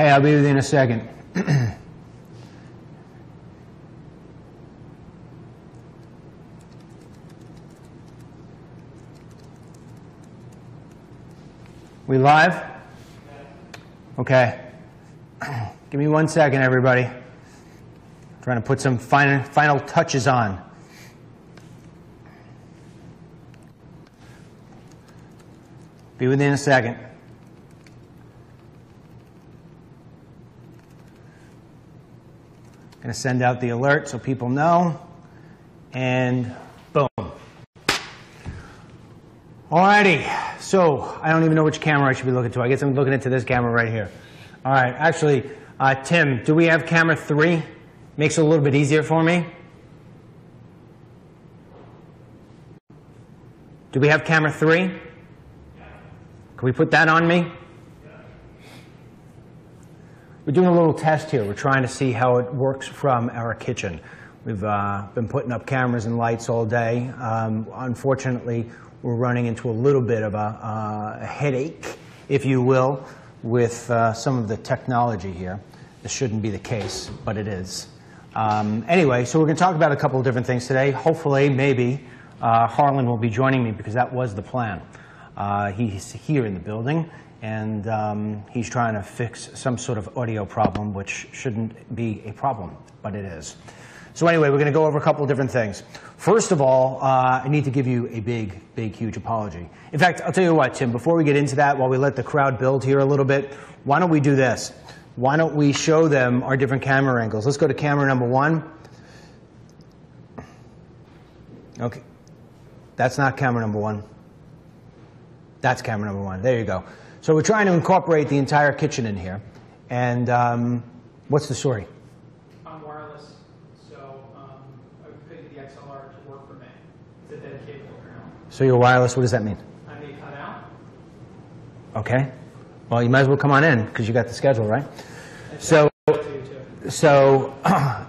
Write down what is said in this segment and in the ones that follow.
Hey, I'll be with you in a second. we live? Okay. Give me one second, everybody. Trying to put some final, final touches on. Be within a second. Going to send out the alert so people know. And boom. Alrighty. So I don't even know which camera I should be looking to. I guess I'm looking into this camera right here. All right. Actually, uh, Tim, do we have camera three? Makes it a little bit easier for me. Do we have camera three? Can we put that on me? We're doing a little test here. We're trying to see how it works from our kitchen. We've uh, been putting up cameras and lights all day. Um, unfortunately, we're running into a little bit of a, uh, a headache, if you will, with uh, some of the technology here. This shouldn't be the case, but it is. Um, anyway, so we're going to talk about a couple of different things today. Hopefully, maybe, uh, Harlan will be joining me because that was the plan. Uh, he's here in the building, and um, he's trying to fix some sort of audio problem, which shouldn't be a problem, but it is. So anyway, we're going to go over a couple of different things. First of all, uh, I need to give you a big, big, huge apology. In fact, I'll tell you what, Tim, before we get into that, while we let the crowd build here a little bit, why don't we do this? Why don't we show them our different camera angles? Let's go to camera number one. Okay. That's not camera number one. That's camera number one. There you go. So we're trying to incorporate the entire kitchen in here. And um, what's the story? I'm wireless, so um, I configured the XLR to work for me. It's a dedicated program. So you're wireless. What does that mean? I may cut out. Okay. Well, you might as well come on in because you got the schedule, right? So, To you too. so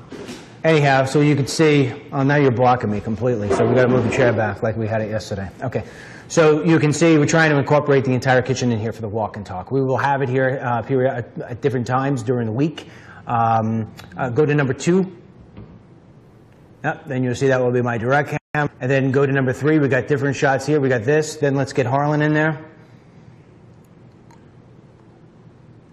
anyhow, so you can see, oh, now you're blocking me completely. So we got to move the chair back like we had it yesterday. Okay. So you can see we're trying to incorporate the entire kitchen in here for the walk and talk. We will have it here uh, period, at, at different times during the week. Um, uh, go to number two. Yep, then you'll see that will be my direct cam. And then go to number three. We got different shots here. We got this. Then let's get Harlan in there.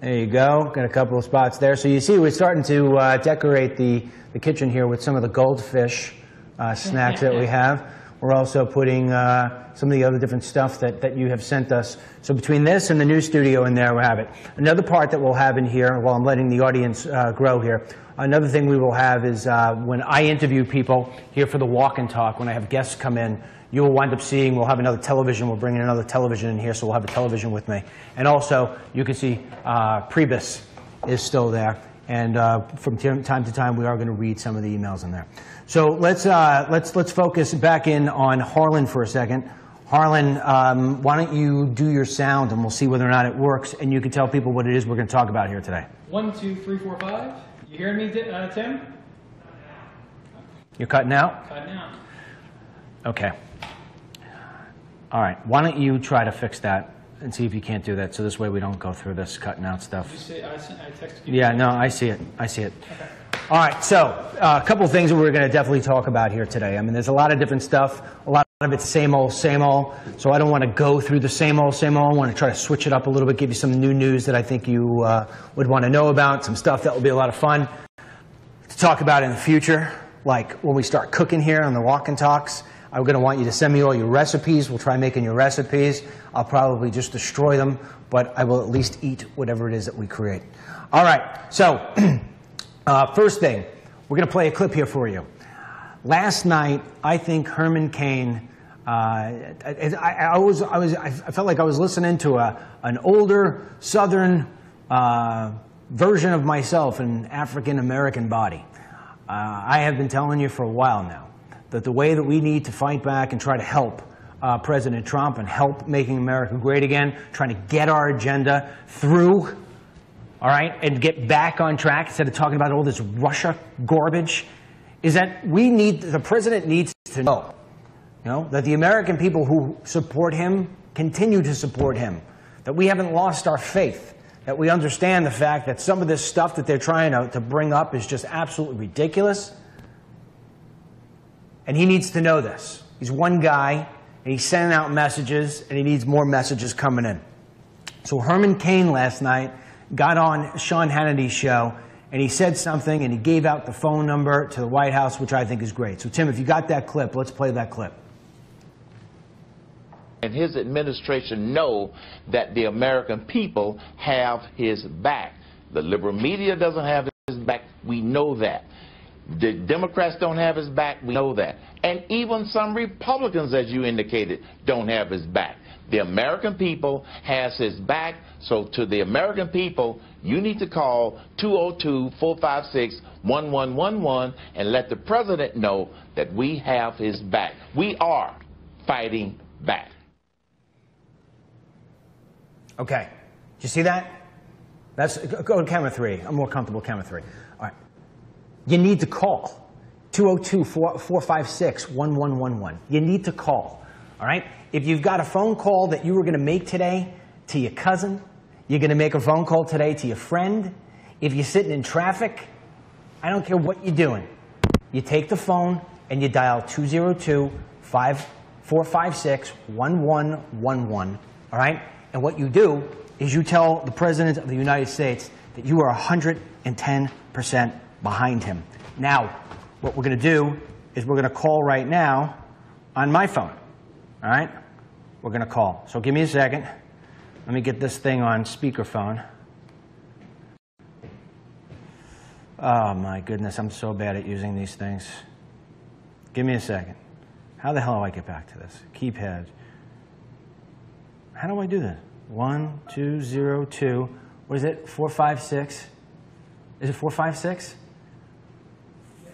There you go. Got a couple of spots there. So you see we're starting to uh, decorate the, the kitchen here with some of the goldfish uh, snacks that we have. We're also putting uh, some of the other different stuff that, that you have sent us. So between this and the new studio in there, we have it. Another part that we'll have in here, while I'm letting the audience uh, grow here, another thing we will have is uh, when I interview people here for the walk and talk, when I have guests come in, you will wind up seeing, we'll have another television, we'll bring in another television in here, so we'll have a television with me. And also, you can see uh, Priebus is still there. And uh, from time to time, we are going to read some of the emails in there. So let's, uh, let's, let's focus back in on Harlan for a second. Harlan, um, why don't you do your sound and we'll see whether or not it works, and you can tell people what it is we're going to talk about here today. One, two, three, four, five. You hearing me, uh, Tim? You're cutting out? Cutting out. Okay. All right. Why don't you try to fix that and see if you can't do that, so this way we don't go through this cutting out stuff. I, sent, I texted you. Yeah, no, I see it. I see it. All right, so uh, a couple of things that we're going to definitely talk about here today. I mean, there's a lot of different stuff. A lot of it's same old, same old. So I don't want to go through the same old, same old. I want to try to switch it up a little bit, give you some new news that I think you uh, would want to know about, some stuff that will be a lot of fun to talk about in the future, like when we start cooking here on the walk and talks. I'm going to want you to send me all your recipes. We'll try making your recipes. I'll probably just destroy them, but I will at least eat whatever it is that we create. All right, so uh, first thing, we're going to play a clip here for you. Last night, I think Herman Cain. Uh, I, I, was, I, was, I felt like I was listening to a, an older Southern uh, version of myself, an African American body. Uh, I have been telling you for a while now that the way that we need to fight back and try to help uh, President Trump and help making America great again, trying to get our agenda through, all right, and get back on track instead of talking about all this Russia garbage, is that we need, the president needs to know, you know, that the American people who support him continue to support him, that we haven't lost our faith, that we understand the fact that some of this stuff that they're trying to, to bring up is just absolutely ridiculous. And he needs to know this. He's one guy, and he's sending out messages, and he needs more messages coming in. So Herman Cain last night got on Sean Hannity's show, and he said something, and he gave out the phone number to the White House, which I think is great. So, Tim, if you got that clip, let's play that clip. And his administration know that the American people have his back. The liberal media doesn't have his back. We know that. The Democrats don't have his back. We know that. And even some Republicans, as you indicated, don't have his back. The American people has his back. So to the American people, you need to call 202-456-1111 and let the president know that we have his back. We are fighting back. Okay. Did you see that? That's go to camera three. I'm more comfortable camera three. All right. You need to call 202-456-1111. You need to call. All right? If you've got a phone call that you were going to make today to your cousin, you're going to make a phone call today to your friend, if you're sitting in traffic, I don't care what you're doing. You take the phone and you dial 202 456 1111. All right? And what you do is you tell the President of the United States that you are 110% behind him. Now, what we're going to do is we're going to call right now on my phone. All right? We're going to call. So give me a second. Let me get this thing on speakerphone. Oh my goodness, I'm so bad at using these things. Give me a second. How the hell do I get back to this? Keypad. How do I do this? One, two, zero, two. What is it? Four, five, six. Is it four, five, six?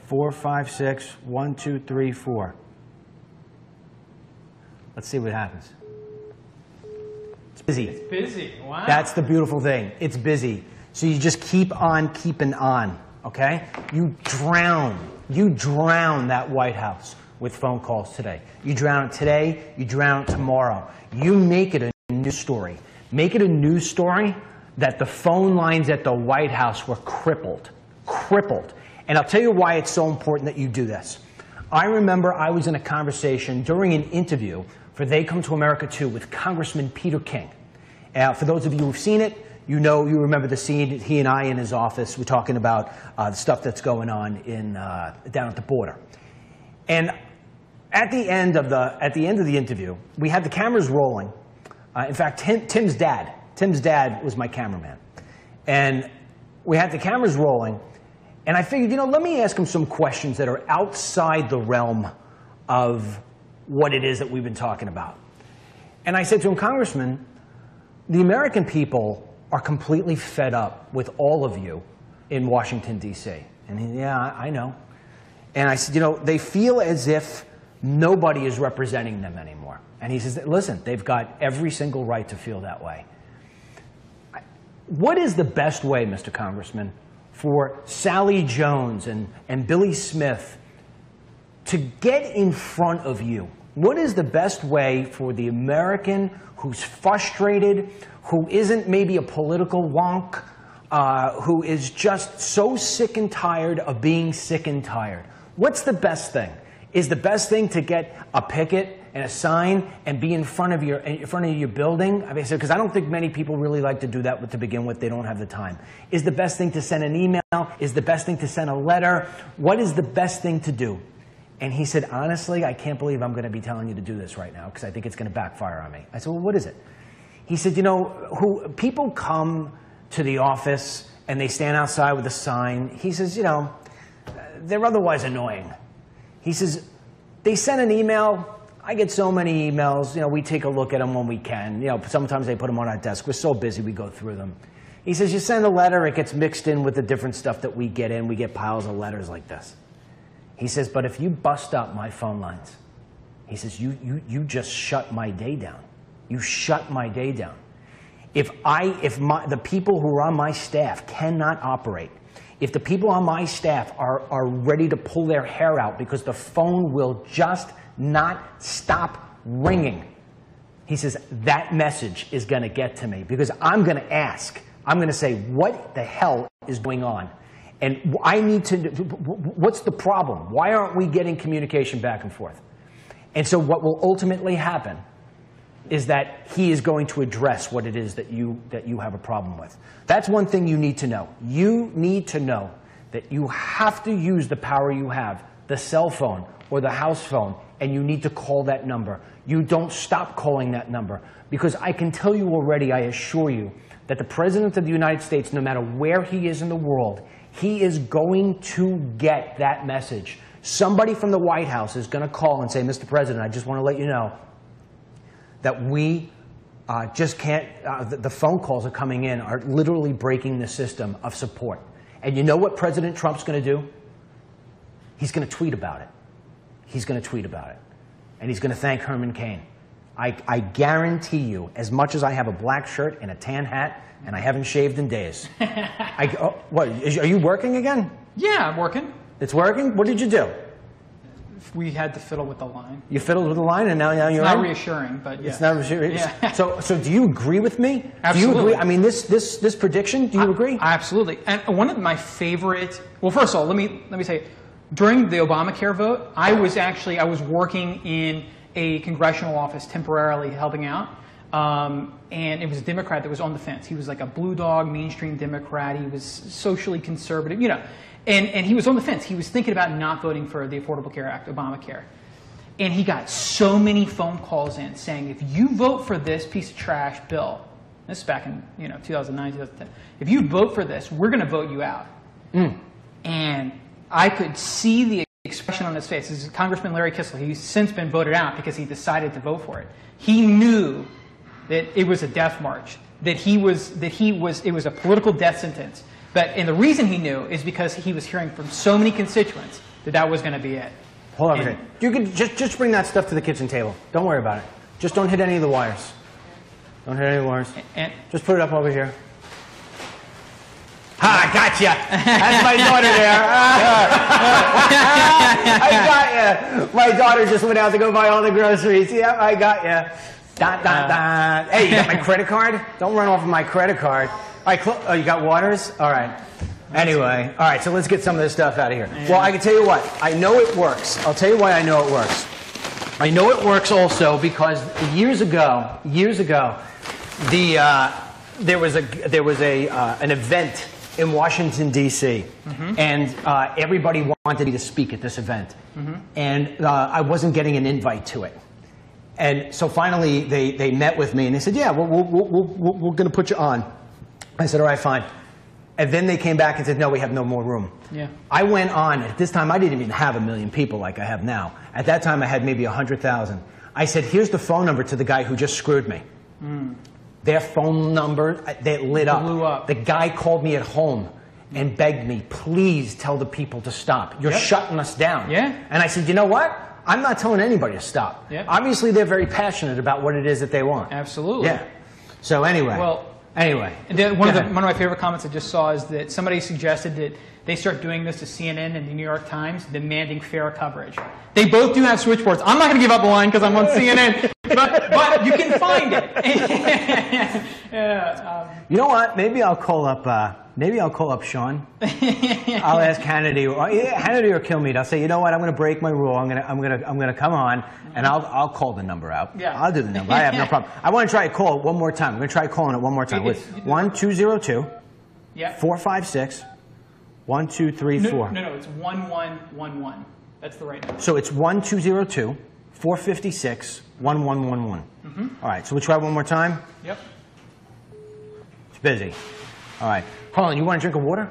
Four, five, six. One, two, three, four. Let's see what happens. It's busy. It's busy. Wow. That's the beautiful thing. It's busy. So you just keep on keeping on, okay? You drown, you drown that White House with phone calls today. You drown it today, you drown it tomorrow. You make it a news story. Make it a news story that the phone lines at the White House were crippled. Crippled. And I'll tell you why it's so important that you do this. I remember I was in a conversation during an interview for They Come to America too with Congressman Peter King. Uh, for those of you who've seen it, you know, you remember the scene, he and I in his office, we're talking about uh, the stuff that's going on in, uh, down at the border. And at the, end of the, at the end of the interview, we had the cameras rolling. Uh, in fact, Tim, Tim's dad, Tim's dad was my cameraman. And we had the cameras rolling, and I figured, you know, let me ask him some questions that are outside the realm of what it is that we've been talking about. And I said to him, Congressman, the American people are completely fed up with all of you in Washington, D.C. And he, yeah, I, know. And I said, you know, they feel as if nobody is representing them anymore. And he says, listen, they've got every single right to feel that way. What is the best way, Mr. Congressman, for Sally Jones and, and Billy Smith to get in front of you? What is the best way for the American who's frustrated, who isn't maybe a political wonk, uh, who is just so sick and tired of being sick and tired? What's the best thing? Is the best thing to get a picket and a sign and be in front of your in front of your building? I mean, because I don't think many people really like to do that to begin with. They don't have the time. Is the best thing to send an email? Is the best thing to send a letter? What is the best thing to do? And he said, honestly, I can't believe I'm going to be telling you to do this right now because I think it's going to backfire on me. I said, well, what is it? He said, you know, who people come to the office and they stand outside with a sign. He says, you know, they're otherwise annoying. He says, they send an email. I get so many emails. You know, we take a look at them when we can. You know, sometimes they put them on our desk. We're so busy, we go through them. He says, you send a letter, it gets mixed in with the different stuff that we get in. We get piles of letters like this. He says, but if you bust up my phone lines, he says, you, you, you just shut my day down. You shut my day down. If, I, if my, the people who are on my staff cannot operate, if the people on my staff are, are ready to pull their hair out because the phone will just not stop ringing, he says, that message is going to get to me because I'm going to ask I'm going to say, what the hell is going on? And I need to, what's the problem? Why aren't we getting communication back and forth? And so, what will ultimately happen is that he is going to address what it is that you, that you have a problem with. That's one thing you need to know. You need to know that you have to use the power you have, the cell phone or the house phone, and you need to call that number. You don't stop calling that number because I can tell you already, I assure you, that the President of the United States, no matter where he is in the world, he is going to get that message. Somebody from the White House is going to call and say, Mr. President, I just want to let you know that we uh, just can't, uh, the, the phone calls are coming in are literally breaking the system of support. And you know what President Trump's going to do? He's going to tweet about it. He's going to tweet about it. And he's going to thank Herman Cain. I, I guarantee you, as much as I have a black shirt and a tan hat, and I haven't shaved in days. I, oh, what, is, are you working again? Yeah, I'm working. It's working? What did you do? We had to fiddle with the line. You fiddled with the line and now, now you're It's not in? reassuring, but yeah. It's not reassuring. Yeah. So, so do you agree with me? Do you Absolutely. agree? I mean, this, this, this prediction, do you agree? Absolutely. And one of my favorite, well, first of all, let me, let me say, during the Obamacare vote, I was actually, I was working in a congressional office temporarily helping out. Um, and it was a Democrat that was on the fence. He was like a blue dog, mainstream Democrat. He was socially conservative, you know. And, and he was on the fence. He was thinking about not voting for the Affordable Care Act, Obamacare. And he got so many phone calls in saying, if you vote for this piece of trash bill, this is back in you know 2009, 2010. If you vote for this, we're going to vote you out. And I could see the expression on his face. This is Congressman Larry Kissell. He's since been voted out because he decided to vote for it. He knew that it was a death march, that he was that he was it was a political death sentence. But and the reason he knew is because he was hearing from so many constituents that that was going to be it. Hold on a And-. You could just, just bring that stuff to the kitchen table. Don't worry about it. Just don't hit any of the wires. Don't hit any of the wires. And Just put it up over here. Ha, gotcha. That's my daughter there. I got you. My daughter just went out to go buy all the groceries. Yep, I got you. Dot, dot, dot. Hey, you got my credit card? Don't run off of my credit card. All right, oh, you got waters? All right. Anyway, all right, so let's get some of this stuff out of here. Well, I can tell you what, I know it works. I'll tell you why I know it works. I know it works also because years ago, years ago, the uh, there was a there was a uh, an event in Washington D.C. and uh, everybody wanted me to speak at this event, and uh, I wasn't getting an invite to it. And so finally, they, they met with me and they said, "Yeah, we're, we're, we're, we're, we're going to put you on." I said, "All right, fine." And then they came back and said, "No, we have no more room." Yeah. I went on. At this time, I didn't even have a million people like I have now. At that time, I had maybe a hundred thousand. I said, "Here's the phone number to the guy who just screwed me." Their phone number, uh, they lit up. Blew up. The guy called me at home and begged me, "Please tell the people to stop. You're Yep. shutting us down." Yeah. And I said, "You know what? I'm not telling anybody to stop. Obviously, they're very passionate about what it is that they want." Absolutely. Yeah. So anyway. Well, Anyway. One, of the, one of my favorite comments I just saw is that somebody suggested that they start doing this to CNN and the New York Times, demanding fair coverage. They both do have switchboards. I'm not going to give up the line because I'm on CNN, but, but you can find it. yeah, um, You know what? Maybe I'll call up. Uh, maybe I'll call up Sean. I'll ask Hannity. Or, yeah, Hannity or Kilmeade. I'll say, you know what? I'm going to break my rule. I'm going to. I'm going to. I'm going to come on, and I'll. I'll call the number out. Yeah. I'll do the number. I have no problem. I want to try a call one more time. I'm going to try calling it one more time. You- With you- one two zero two yeah. four five six one two three No, four. no, no, it's 1111. That's the right number. So it's one two zero two four fifty six one one one one. All right. So we try one more time. Yep. It's busy. All right. On. You want a drink of water?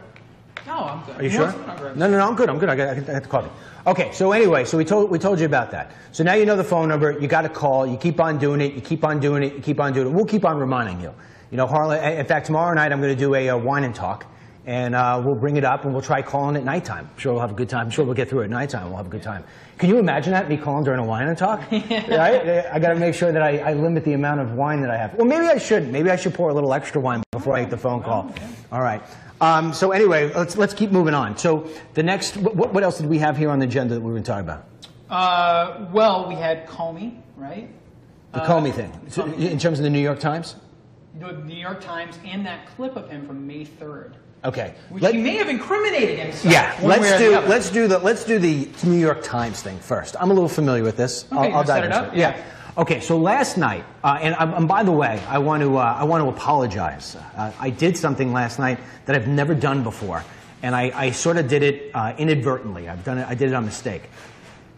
No, I'm good. Are you Who sure? No, no, no, I'm good. I'm good. I got, I got the coffee. Okay, so anyway, so we told, we told you about that. So now you know the phone number. You got to call. You keep on doing it. You keep on doing it. You keep on doing it. We'll keep on reminding you. You know, Harlan, in fact, tomorrow night I'm going to do a, uh wine and talk. And uh, we'll bring it up and we'll try calling at nighttime. I'm sure we'll have a good time. I'm sure we'll get through it at nighttime. We'll have a good time. Can you imagine that, me calling during a wine and talk? right? I got to make sure that I, I limit the amount of wine that I have. Well, maybe I should. Maybe I should pour a little extra wine before I make the phone call. All right. Um, so anyway, let's, let's keep moving on. So the next, what, what else did we have here on the agenda that we were going to talk about? Uh, well, we had Comey, right? The Uh, Comey thing. So Comey. in terms of the New York Times? the New York Times and that clip of him from May 3rd, Okay. Let- he may have incriminated himself. yeah, let's do let's do the let's do the New York Times thing first. I'm a little familiar with this. Okay, I'll, I'll dive it into up? it. Yeah. Okay, so last night, uh, and, um, and by the way, I want to uh, I want to apologize. Uh, I did something last night that I've never done before, and I, I sort of did it uh, inadvertently. I've done it. I did it on mistake.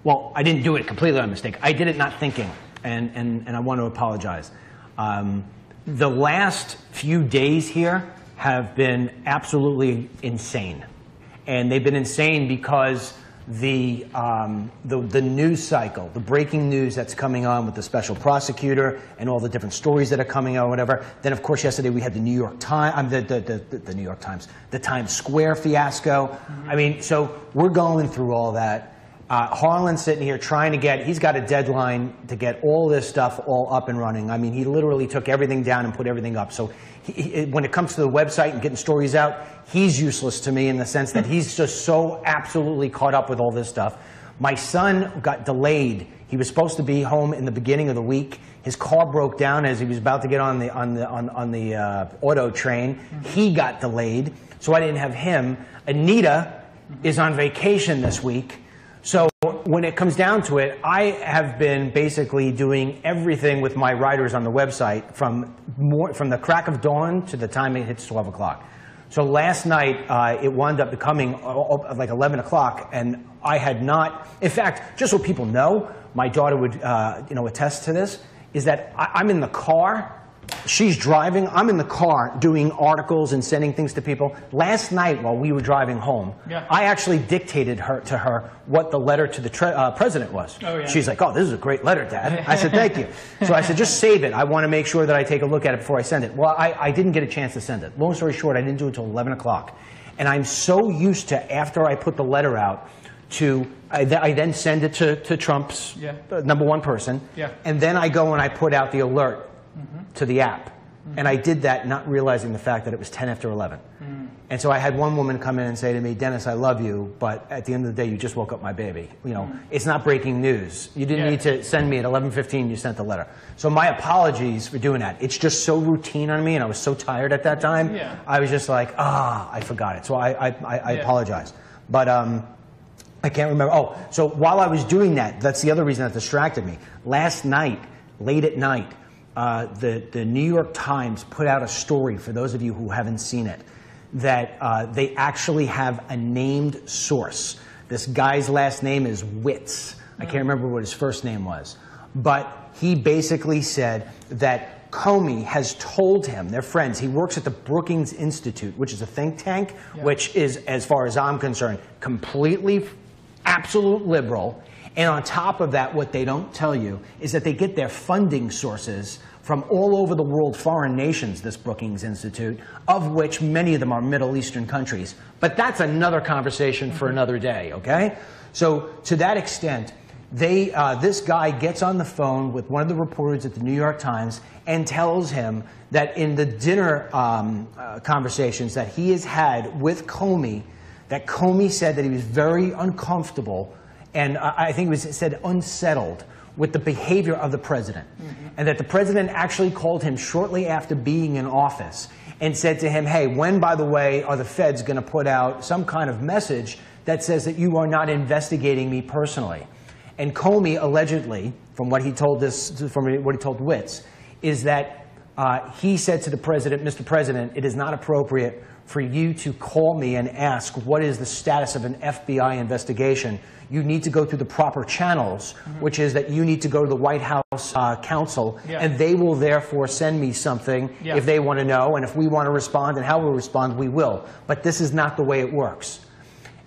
Well, I didn't do it completely on mistake. I did it not thinking, and and, and I want to apologize. Um, the last few days here have been absolutely insane, and they've been insane because the, um, the the news cycle, the breaking news that's coming on with the special prosecutor and all the different stories that are coming out, whatever. Then, of course, yesterday we had the New York Times, um, the, the, the, the New York Times, the Times Square fiasco. I mean, so we're going through all that. Uh, Harlan's sitting here trying to get, he's got a deadline to get all this stuff all up and running. I mean, he literally took everything down and put everything up. So he, he, when it comes to the website and getting stories out, he's useless to me in the sense that he's just so absolutely caught up with all this stuff. My son got delayed. He was supposed to be home in the beginning of the week. His car broke down as he was about to get on the, on the, on, on the uh, auto train. He got delayed, so I didn't have him. Anita is on vacation this week. So when it comes down to it, I have been basically doing everything with my writers on the website from more, from the crack of dawn to the time it hits 12 o'clock. So last night uh, it wound up becoming uh, like 11 o'clock, and I had not. In fact, just so people know, my daughter would uh, you know attest to this. Is that I, I'm in the car She's driving. I'm in the car doing articles and sending things to people. Last night, while we were driving home, Yeah. I actually dictated her to her what the letter to the uh, president was. Oh, yeah. She's like, "Oh, this is a great letter, Dad." I said, "Thank you." So I said, "Just save it. I want to make sure that I take a look at it before I send it." Well, I, I didn't get a chance to send it. Long story short, I didn't do it until 11 o'clock, and I'm so used to after I put the letter out to I, th- I then send it to, to Trump's Yeah. uh, number one person, Yeah. and then I go and I put out the alert to the app. And I did that not realizing the fact that it was 10 after 11. And so I had one woman come in and say to me, Dennis, I love you, but at the end of the day, you just woke up my baby. You know, it's not breaking news. You didn't Yeah. need to send me at 11.15, you sent the letter. So my apologies for doing that. It's just so routine on me, and I was so tired at that time. Yeah. I was just like, ah, I forgot it. So I, I, I, I Yeah. apologize. But um, I can't remember. Oh, so while I was doing that, that's the other reason that distracted me. Last night, late at night, uh, the, the New York Times put out a story, for those of you who haven't seen it, that uh, they actually have a named source. This guy's last name is Witz. I can't remember what his first name was. But he basically said that Comey has told him, they're friends, he works at the Brookings Institute, which is a think tank, which is, as far as I'm concerned, completely absolute liberal. And on top of that, what they don't tell you is that they get their funding sources from all over the world, foreign nations, this Brookings Institute, of which many of them are Middle Eastern countries. But that's another conversation for another day, okay? So to that extent, they, uh, this guy gets on the phone with one of the reporters at the New York Times and tells him that in the dinner um, uh, conversations that he has had with Comey, that Comey said that he was very uncomfortable and I think it was said unsettled with the behavior of the president. And that the president actually called him shortly after being in office and said to him, hey, when, by the way, are the feds going to put out some kind of message that says that you are not investigating me personally? And Comey allegedly, from what he told this, from what he told Witz, is that uh, he said to the president, Mr. President, it is not appropriate for you to call me and ask what is the status of an FBI investigation. You need to go through the proper channels, which is that you need to go to the White House uh, counsel, Yeah. and they will therefore send me something Yeah. if they want to know, and if we want to respond and how we respond, we will. But this is not the way it works.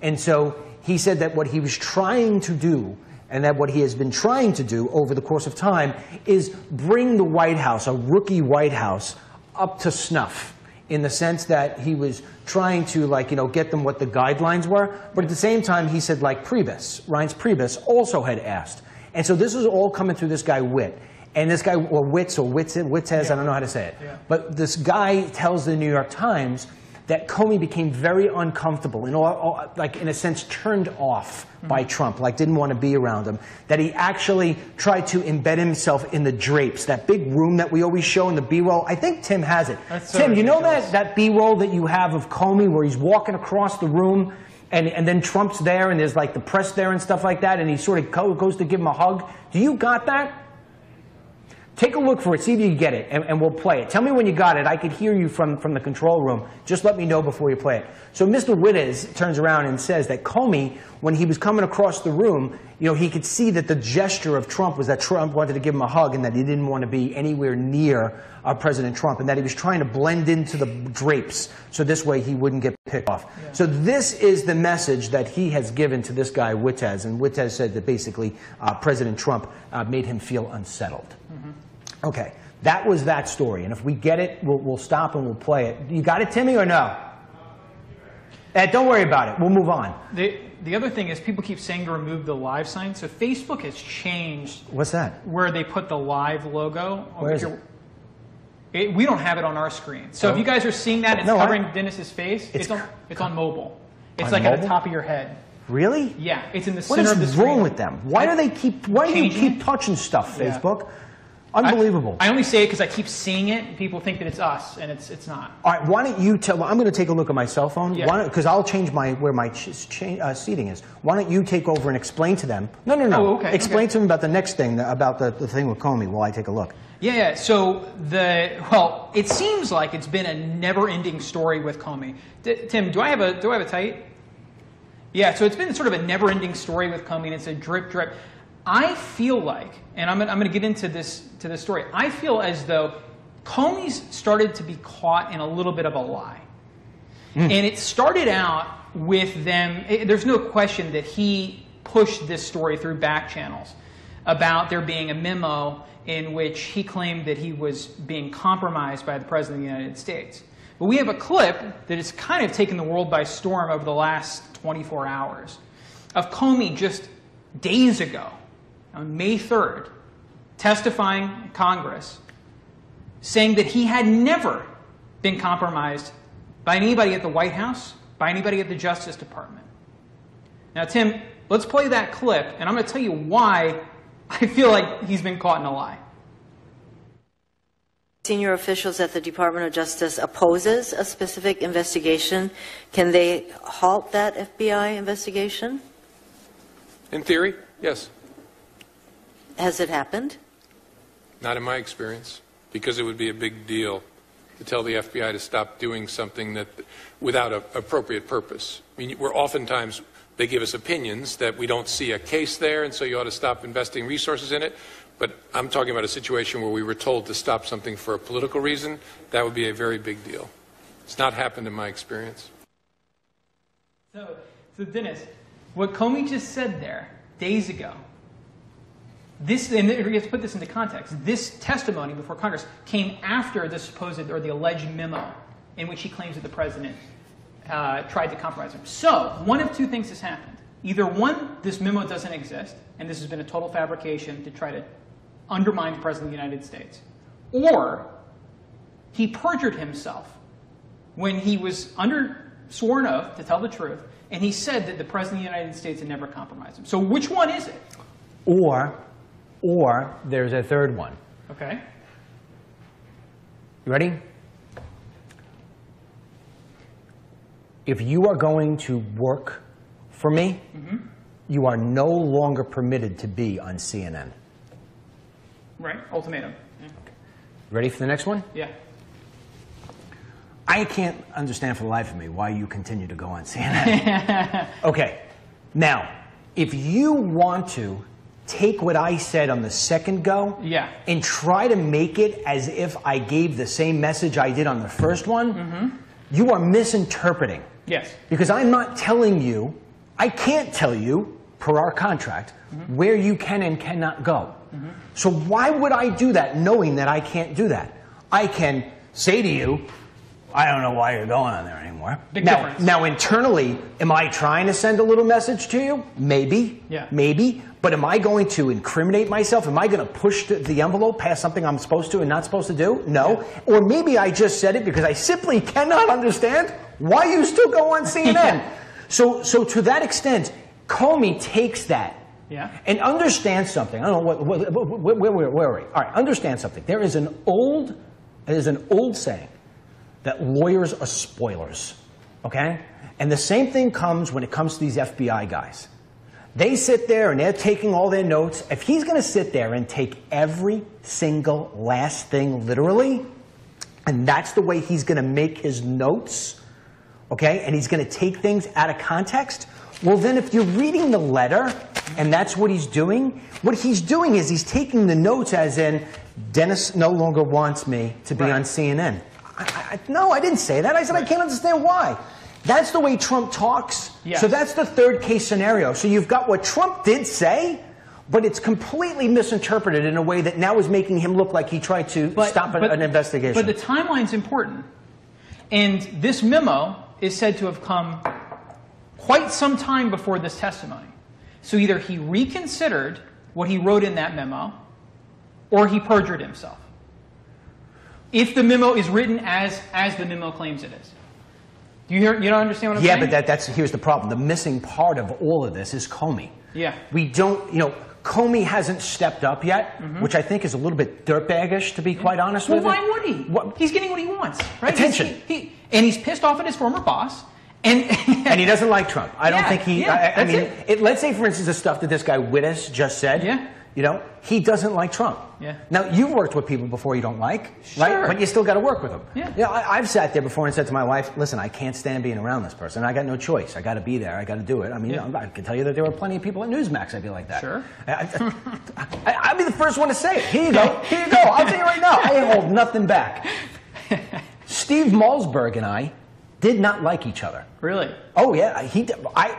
And so he said that what he was trying to do, and that what he has been trying to do over the course of time, is bring the White House, a rookie White House, up to snuff in the sense that he was trying to like you know get them what the guidelines were. But at the same time he said like Priebus Reince Priebus also had asked. And so this was all coming through this guy Witt. And this guy or Witz or Witz Witzes I don't know how to say it. Yeah. but this guy tells the New York Times that Comey became very uncomfortable and all, all, like in a sense turned off mm-hmm. by Trump, like didn't want to be around him. That he actually tried to embed himself in the drapes, that big room that we always show in the B-roll. I think Tim has it. That's so Tim, you know that that B-roll that you have of Comey where he's walking across the room and, and then Trump's there and there's like the press there and stuff like that and he sort of goes to give him a hug. Do you got that? Take a look for it, see if you get it, and, and we'll play it. Tell me when you got it. I could hear you from, from the control room. Just let me know before you play it. So Mr. Wittes turns around and says that Comey, when he was coming across the room, you know, he could see that the gesture of Trump was that Trump wanted to give him a hug and that he didn't want to be anywhere near uh, President Trump and that he was trying to blend into the drapes so this way he wouldn't get picked off. So this is the message that he has given to this guy, Wittes, and Wittes said that basically uh, President Trump uh, made him feel unsettled. Okay, that was that story. And if we get it, we'll, we'll stop and we'll play it. You got it, Timmy, or no? Eh, don't worry about it. We'll move on. The, the other thing is people keep saying to remove the live sign. So Facebook has changed What's that? where they put the live logo. Where is Here- it- we don't have it on our screen. So Oh. if you guys are seeing that, it's No, I- covering Dennis's face. It's It's, on, it's on mobile. It's On like at the top of your head. Really? Yeah, it's in the What center of the is screen. wrong with them? Why do they keep? Why do you keep touching stuff, Facebook? I- Unbelievable. I, only say it because I keep seeing it. and People think that it's us, and it's it's not. All right, why don't you tell? I'm going to take a look at my cell phone. Yeah. Because I'll change my where my uh, seating is. Why don't you take over and explain to them? No, no, no. Oh, okay, Explain okay. to them about the next thing, about the, the thing with Comey while I take a look. Yeah, yeah. So the well, it seems like it's been a never-ending story with Comey. D- Tim, do I have a do I have a tight? Yeah. So it's been sort of a never-ending story with Comey, and it's a drip, drip. I feel like, and I'm going to get into this to this story. I feel as though Comey's started to be caught in a little bit of a lie. And it started out with them, eh, there's no question that he pushed this story through back channels about there being a memo in which he claimed that he was being compromised by the President of the United States. But we have a clip that has kind of taken the world by storm over the last 24 hours of Comey just days ago, on May 3rd, testifying in Congress saying that he had never been compromised by anybody at the White House, by anybody at the Justice Department. Now, Tim, let's play that clip, and I'm going to tell you why I feel like he's been caught in a lie. Senior officials at the Department of Justice opposes a specific investigation. Can they halt that FBI investigation? In theory, yes. Has it happened? Not in my experience, because it would be a big deal to tell the FBI to stop doing something that, without an appropriate purpose. I mean, we're oftentimes, they give us opinions that we don't see a case there, and so you ought to stop investing resources in it. But I'm talking about a situation where we were told to stop something for a political reason. That would be a very big deal. It's not happened in my experience. So, so Dennis, what Comey just said there days ago, this, and we have to put this into context, this testimony before Congress came after the supposed or the alleged memo in which he claims that the president uh, tried to compromise him. So, one of two things has happened. Either one, this memo doesn't exist, and this has been a total fabrication to try to undermine the president of the United States, or he perjured himself when he was under sworn oath to tell the truth, and he said that the President of the United States had never compromised him. So which one is it? Or, or there's a third one. Okay. You ready? If you are going to work for me, mm-hmm. you are no longer permitted to be on CNN. Right. Ultimatum. Okay. Ready for the next one? Yeah. I can't understand for the life of me why you continue to go on CNN. okay, now, if you want to take what I said on the second go Yeah. and try to make it as if I gave the same message I did on the first one, mm-hmm. you are misinterpreting. Yes. Because I'm not telling you, I can't tell you, per our contract, mm-hmm. where you can and cannot go. Mm-hmm. So why would I do that knowing that I can't do that? I can say to you, I don't know why you're going on there anymore. Big now, difference. now, internally, am I trying to send a little message to you? Maybe. Yeah. Maybe. But am I going to incriminate myself? Am I going to push the, envelope past something I'm supposed to and not supposed to do? No. Or maybe I just said it because I simply cannot understand Why you still go on CNN? So, so to that extent, Comey takes that Yeah. and understand something. I don't know what, what, what, where, where, where are we? All right, understand something. There is an old, there is an old saying that lawyers are spoilers. Okay, and the same thing comes when it comes to these FBI guys. They sit there and they're taking all their notes. If he's going to sit there and take every single last thing literally, and that's the way he's going to make his notes, okay, and he's going to take things out of context, well, then if you're reading the letter and that's what he's doing, what he's doing is he's taking the notes as in, Dennis no longer wants me to be Right. on CNN. I, I, no, I didn't say that. I said I can't understand why. That's the way Trump talks. Yes. So that's the third case scenario. So you've got what Trump did say, but it's completely misinterpreted in a way that now is making him look like he tried to stop an, an investigation. But the timeline's important. And this memo is said to have come quite some time before this testimony. So either he reconsidered what he wrote in that memo, or he perjured himself. If the memo is written as, as the memo claims it is. Do you, hear, you don't understand what I'm Yeah, saying? Yeah, but that, that's here's the problem. The missing part of all of this is Comey. Yeah. We don't, you know, Comey hasn't stepped up yet, mm-hmm. which I think is a little bit dirtbaggish, to be quite honest. Well, with you. why would he? What- He's getting what he wants, right? Attention. He's- He, he- and he's pissed off at his former boss. And, and he doesn't like Trump. I don't think he. yeah, I, I mean, it. it, let's say, for instance, the stuff that this guy Wittes just said. Yeah. You know, he doesn't like Trump. Yeah. Now you've worked with people before you don't like, Sure. right? But you still got to work with them. Yeah. You know, I, I've sat there before and said to my wife, "Listen, I can't stand being around this person. I got no choice. I got to be there. I got to do it. I mean, Yeah. you know, I can tell you that there were plenty of people at Newsmax I'd be like that. Sure. I, I, I'd be the first one to say it. Here you go. Here you go. I'll tell you right now. I hold nothing back. Steve Malzberg and I did not like each other. really? Oh yeah, he I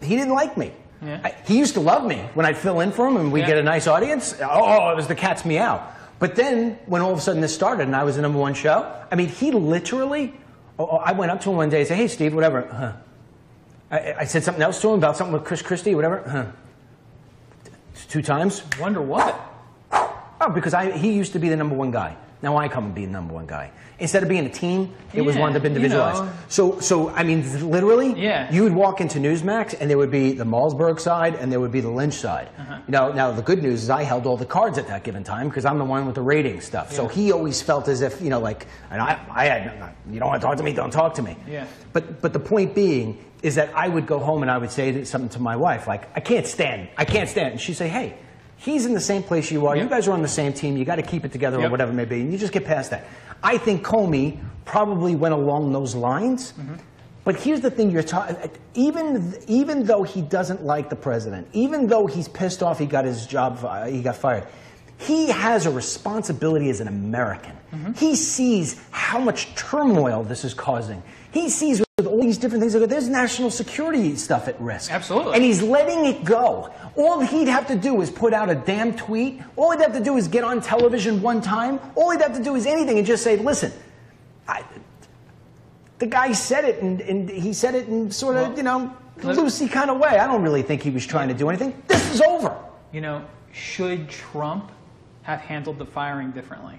he didn't like me. Yeah. I, he used to love me when I'd fill in for him and we'd Yeah. get a nice audience. Oh, oh, it was the cat's meow. But then when all of a sudden this started and I was the number one show, I mean, he literally. Oh, oh, I went up to him one day and said, "Hey, Steve, whatever." Huh. I, I said something else to him about something with Chris Christie, whatever. Huh. Two times. Wonder what? Oh, because I, he used to be the number one guy. Now I come and be the number one guy. Instead of being a team, it was Yeah, one to be you individualized. know. So, so I mean, literally, Yeah. you would walk into Newsmax and there would be the Malzberg side and there would be the Lynch side. Uh-huh. You know, now the good news is I held all the cards at that given time because I'm the one with the rating stuff. So he always felt as if you know, like, and I, I had, you don't want to talk to me, don't talk to me. Yeah. But, but the point being is that I would go home and I would say something to my wife like, I can't stand, I can't stand, and she'd say, Hey. He's in the same place you are. You guys are on the same team. You got to keep it together or whatever it may be. And you just get past that. I think Comey probably went along those lines. Mm-hmm. But here's the thing: you're talking. Even even though he doesn't like the president, even though he's pissed off, he got his job, he got fired. He has a responsibility as an American. Mm-hmm. He sees how much turmoil this is causing. He sees with all these different things. There's national security stuff at risk. Absolutely. And he's letting it go. All he'd have to do is put out a damn tweet. All he'd have to do is get on television one time. All he'd have to do is anything and just say, listen, I, the guy said it, and, and he said it in sort of, Well, you know, loosey kind of way. I don't really think he was trying to do anything. This is over. You know, should Trump have handled the firing differently?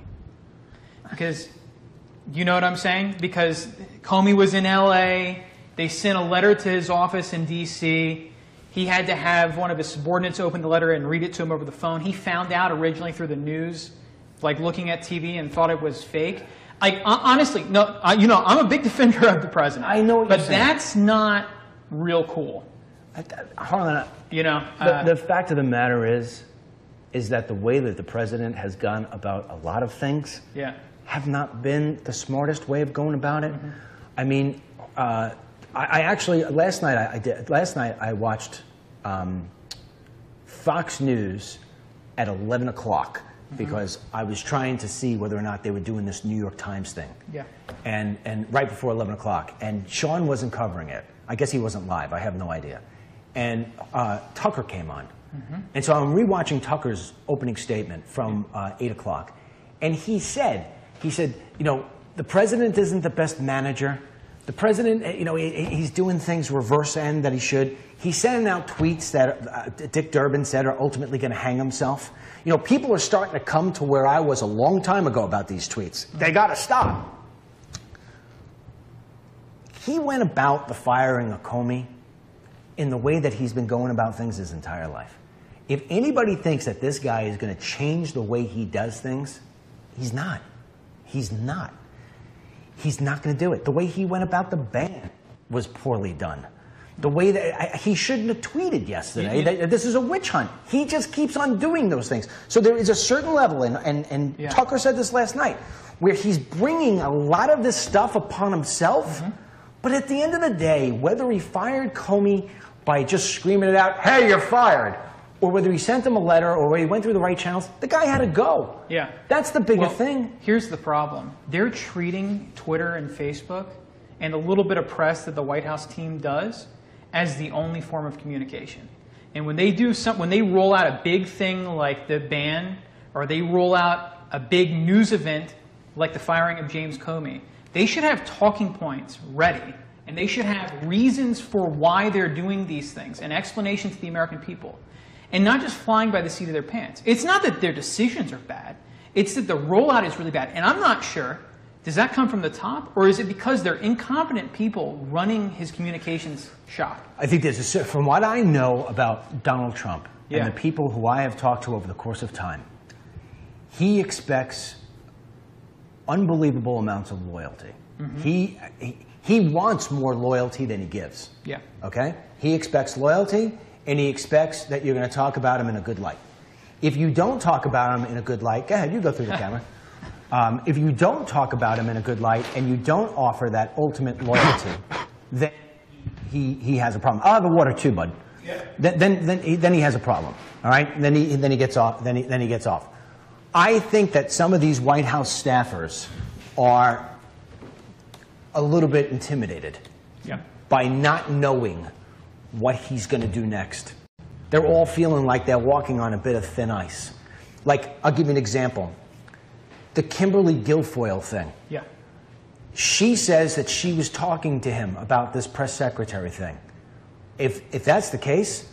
Because, you know what I'm saying? Because Comey was in LA, they sent a letter to his office in DC. He had to have one of his subordinates open the letter and read it to him over the phone. He found out originally through the news, like looking at TV, and thought it was fake. Like honestly, no, uh, you know, I'm a big defender of the president. I know what but you're saying. that's not real cool. Harlan, You know, The, uh, the fact of the matter is, is that the way that the president has gone about a lot of things yeah. Have not been the smartest way of going about it. I mean, uh, I, I actually last night I, I did. Last night I watched um, Fox News at 11 o'clock because I was trying to see whether or not they were doing this New York Times thing. Yeah. And and right before 11 o'clock, and Sean wasn't covering it. I guess he wasn't live. I have no idea. And uh, Tucker came on, and so I'm rewatching Tucker's opening statement from uh, 8 o'clock, and he said, he said, you know, the president isn't the best manager. The president, eh, you know, he, he's doing things reverse end that he should. He's sending out tweets that uh, Dick Durbin said are ultimately going to hang himself. You know, people are starting to come to where I was a long time ago about these tweets. They got to stop. he went about the firing of Comey in the way that he's been going about things his entire life. If anybody thinks that this guy is going to change the way he does things, he's not. He's not. He's not going to do it. The way he went about the ban was poorly done. The way that I, he shouldn't have tweeted yesterday that this is a witch hunt. He just keeps on doing those things. So there is a certain level, and, and, and Yeah. Tucker said this last night, where he's bringing a lot of this stuff upon himself. Mm-hmm. But at the end of the day, whether he fired Comey by just screaming it out, hey, you're fired, or whether he sent him a letter or whether he went through the right channels, the guy had to go. Yeah. That's the bigger Well, thing. Here's the problem. They're treating Twitter and Facebook and a little bit of press that the White House team does as the only form of communication. And when they do some, when they roll out a big thing like the ban, or they roll out a big news event like the firing of James Comey, they should have talking points ready, and they should have reasons for why they're doing these things, an explanation to the American people, and not just flying by the seat of their pants. It's not that their decisions are bad; it's that the rollout is really bad. And I'm not sure. Does that come from the top, or is it because they're incompetent people running his communications shop? I think there's a, from what I know about Donald Trump Yeah. and the people who I have talked to over the course of time, he expects unbelievable amounts of loyalty. Mm-hmm. He, he he wants more loyalty than he gives. Yeah. Okay? He expects loyalty and he expects that you're going to talk about him in a good light. If you don't talk about him in a good light, go ahead, you go through the camera. Um, if you don't talk about him in a good light and you don't offer that ultimate loyalty, then he, he has a problem. I'll have a water too, bud. Then, then, then, he, then he has a problem. All right? Then he, then he gets off. Then he, then he gets off. I think that some of these White House staffers are a little bit intimidated Yeah. by not knowing what he's going to do next. They're all feeling like they're walking on a bit of thin ice. Like, I'll give you an example. The Kimberly Guilfoyle thing. Yeah. She says that she was talking to him about this press secretary thing. If, if that's the case,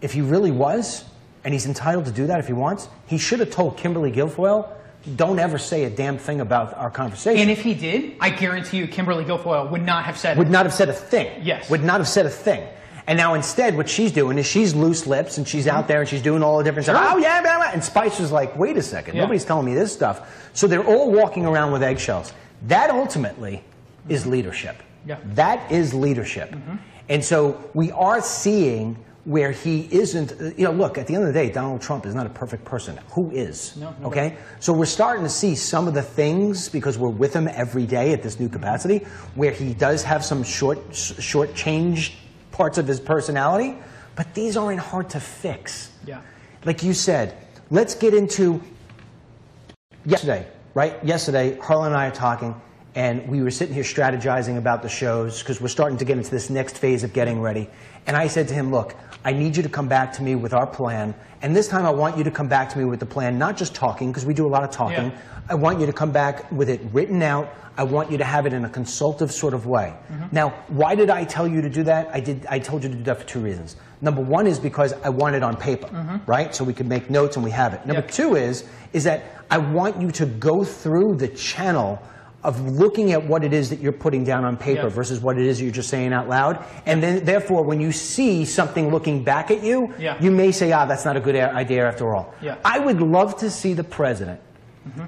if he really was, and he's entitled to do that if he wants, he should have told Kimberly Guilfoyle, don't ever say a damn thing about our conversation. And if he did, I guarantee you, Kimberly Guilfoyle would not have said would it. not have said a thing. Yes. Would not have said a thing. And now instead, what she's doing is she's loose lips and she's out there and she's doing all the different stuff. Oh yeah, blah, blah. and Spicer's like, wait a second, Yeah. nobody's telling me this stuff. So they're all walking around with eggshells. That ultimately is leadership. Yeah. That is leadership. Mm-hmm. And so we are seeing where he isn't. You know, look. At the end of the day, Donald Trump is not a perfect person. Who is? No, okay. So we're starting to see some of the things because we're with him every day at this new capacity, where he does have some short, short change parts of his personality, but these aren't hard to fix. Yeah. Like you said, let's get into yesterday, right? Yesterday, Harlan and I are talking, and we were sitting here strategizing about the shows because we're starting to get into this next phase of getting ready. And I said to him, Look, I need you to come back to me with our plan. And this time I want you to come back to me with the plan, not just talking, because we do a lot of talking. Yeah. I want you to come back with it written out. I want you to have it in a consultative sort of way. Mm-hmm. Now, why did I tell you to do that? I did. I told you to do that for two reasons. Number one is because I want it on paper, mm-hmm. right? So we could make notes and we have it. Number Yeah. two is is that I want you to go through the channel of looking at what it is that you're putting down on paper Yeah. versus what it is you're just saying out loud. And then, therefore, when you see something looking back at you, Yeah. you may say, ah, that's not a good idea after all. Yeah. I would love to see the president mm-hmm.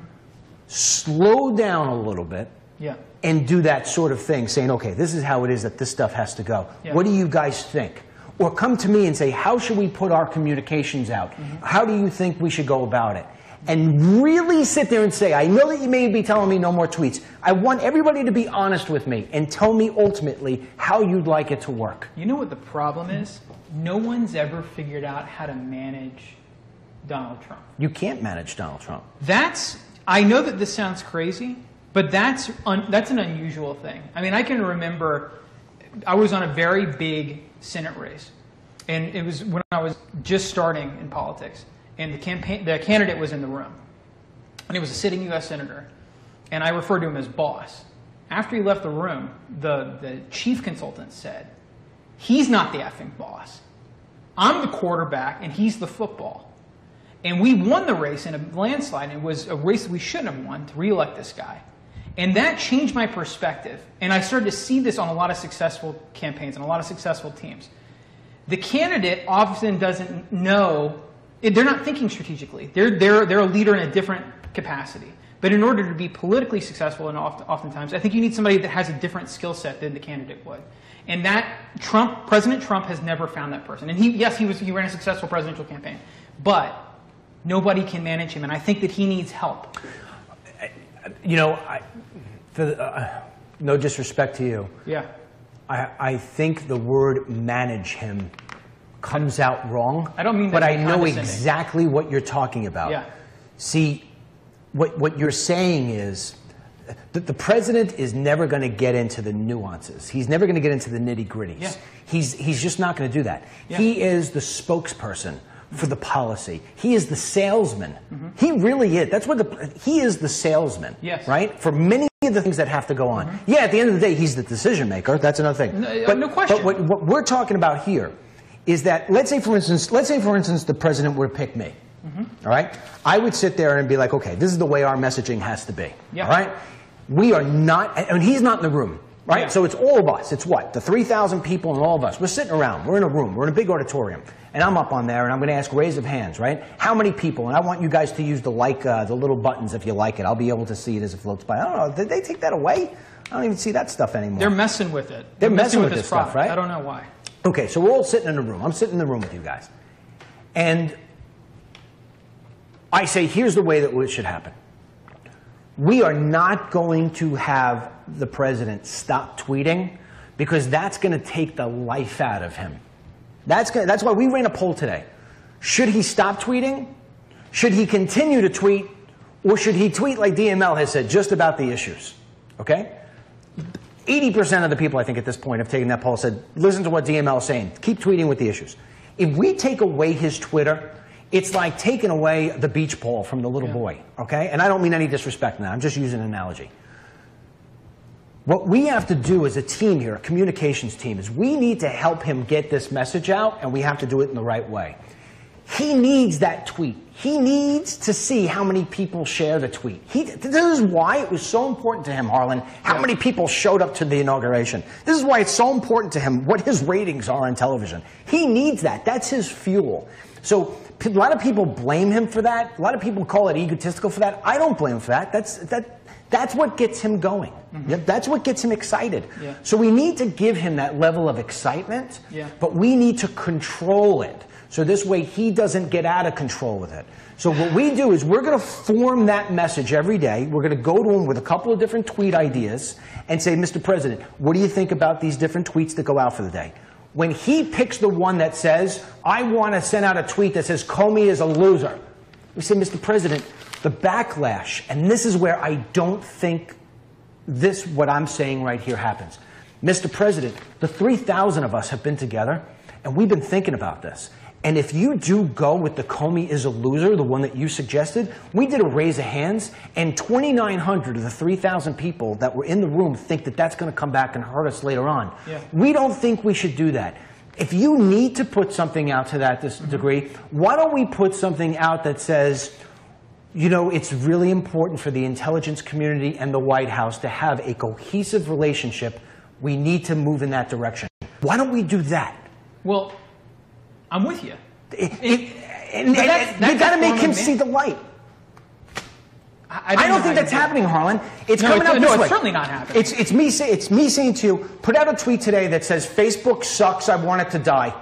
Slow down a little bit Yeah. and do that sort of thing, saying, okay, this is how it is that this stuff has to go. Yeah. What do you guys think? Or come to me and say, how should we put our communications out? Mm-hmm. How do you think we should go about it? And really sit there and say, I know that you may be telling me no more tweets. I want everybody to be honest with me and tell me ultimately how you'd like it to work. You know what the problem is? No one's ever figured out how to manage Donald Trump. You can't manage Donald Trump. That's I know that this sounds crazy, but that's that's an unusual thing. I mean, I can remember I was on a very big Senate race, and it was when I was just starting in politics, and the campaign the candidate was in the room, and it was a sitting U.S. senator, and I referred to him as boss. After he left the room, the the chief consultant said, "He's not the effing boss. I'm the quarterback, and he's the football." And we won the race in a landslide. It was a race we shouldn't have won to reelect this guy. And that changed my perspective. And I started to see this on a lot of successful campaigns and a lot of successful teams. The candidate often doesn't know, they're not thinking strategically. They're, they're, they're a leader in a different capacity. But in order to be politically successful, and oft, oftentimes, I think you need somebody that has a different skill set than the candidate would. And that Trump, President Trump, has never found that person. And he, yes, he was he ran a successful presidential campaign, but nobody can manage him. And I think that he needs help. You know, I, for the, uh, no disrespect to you, Yeah. I, I think the word manage him comes out wrong. I don't mean But I know exactly what you're talking about. Yeah. See, what, what you're saying is that the president is never going to get into the nuances. He's never going to get into the nitty gritties. Yeah. He's, he's just not going to do that. Yeah. He is the spokesperson for the policy. He is the salesman. He really is. That's what the, he is the salesman. Mm-hmm. Yes. Right? For many of the things that have to go on. Yeah, at the end of the day, he's the decision maker. That's another thing. No, but, no question. But what, what we're talking about here is that, let's say, for instance, let's say, for instance, the president were to pick me. Mm-hmm. All right? I would sit there and be like, okay, this is the way our messaging has to be. Yeah. All right? We are not, and he's not in the room. Right? Yeah. So it's all of us. It's what? The 3,000 people and all of us. We're sitting around. We're in a room. We're in a big auditorium. And I'm up on there and I'm going to ask raise of hands, right? How many people? And I want you guys to use the like, uh, the little buttons if you like it. I'll be able to see it as it floats by. I don't know. Did they take that away? I don't even see that stuff anymore. They're messing with it. They're messing with this this stuff, right? I don't know why. Okay, so we're all sitting in a room. I'm sitting in the room with you guys. And I say, here's the way that it should happen. We are not going to have the president stop tweeting because that's going to take the life out of him. That's, that's why we ran a poll today. Should he stop tweeting? Should he continue to tweet? Or should he tweet like DML has said, just about the issues? Okay? 80% of the people, I think, at this point have taken that poll said, listen to what DML is saying. Keep tweeting with the issues. If we take away his Twitter, it's like taking away the beach ball from the little boy, okay? And I don't mean any disrespect in that. I'm just using an analogy. What we have to do as a team here, a communications team, is we need to help him get this message out, and we have to do it in the right way. He needs that tweet. He needs to see how many people share the tweet. He, this is why it was so important to him, Harlan, how many people showed up to the inauguration. This is why it's so important to him what his ratings are on television. He needs that. That's his fuel. So a lot of people blame him for that. A lot of people call it egotistical for that. I don't blame him for that. That's, that, that's what gets him going. Mm-hmm. Yeah, That's what gets him excited. Yeah. So we need to give him that level of excitement, Yeah. but we need to control it. So this way he doesn't get out of control with it. So what we do is we're going to form that message every day. We're going to go to him with a couple of different tweet ideas and say, Mr. President, what do you think about these different tweets that go out for the day? When he picks the one that says, I want to send out a tweet that says, Comey is a loser, we say, Mr. President, the backlash, and this is where I don't think this, what I'm saying right here, happens. Mr. President, the 3,000 of us have been together, and we've been thinking about this. And if you do go with the Comey is a loser, the one that you suggested, we did a raise of hands, and 2,900 of the 3,000 people that were in the room think that that's going to come back and hurt us later on. Yeah. We don't think we should do that. If you need to put something out to that this degree, why don't we put something out that says, you know, it's really important for the intelligence community and the White House to have a cohesive relationship. We need to move in that direction. Why don't we do that? Well, I'm with you. It- it- and, and- and you got to make him see the light. I, I don't, know think that's happening, Harlan. It's No, coming it's- out no, this it's way. certainly not happening. It's, it's, me say, it's me saying to you, put out a tweet today that says, Facebook sucks, I want it to die.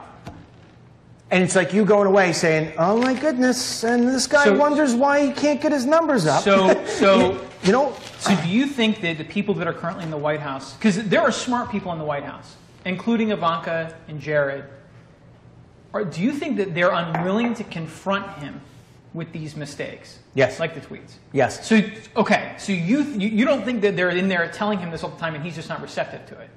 And it's like you going away saying, oh my goodness, and this guy So- wonders why he can't get his numbers up. So- so- you, you know, So do you think that the people that are currently in the White House, because there are smart people in the White House, including Ivanka and Jared, or do you think that they're unwilling to confront him with these mistakes? Yes. Like the tweets? Yes. So, okay, so you, you, you don't think that they're in there telling him this all the time and he's just not receptive to it?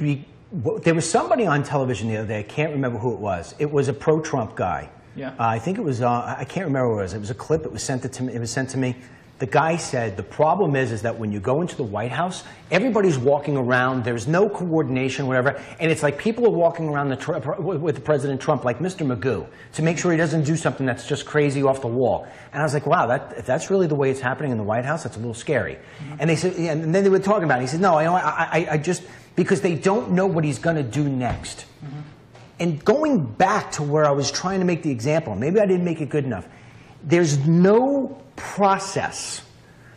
be- there was somebody on television the other day. I can't remember who it was. It was a pro-Trump guy. Yeah. Uh, I think it was. Uh, I can't remember what it was. It was a clip. It was sent to me. It was sent to me, The guy said the problem is is that when you go into the White House, everybody's walking around. There's no coordination, whatever, and it's like people are walking around the tr- with the President Trump like Mr. Magoo to make sure he doesn't do something that's just crazy off the wall. And I was like, wow, that, if that's really the way it's happening in the White House, that's a little scary. And they said, and then they were talking about it. He said, no, I, I, I just because they don't know what he's going to do next. Mm-hmm. And going back to where I was trying to make the example, maybe I didn't make it good enough. There's no process.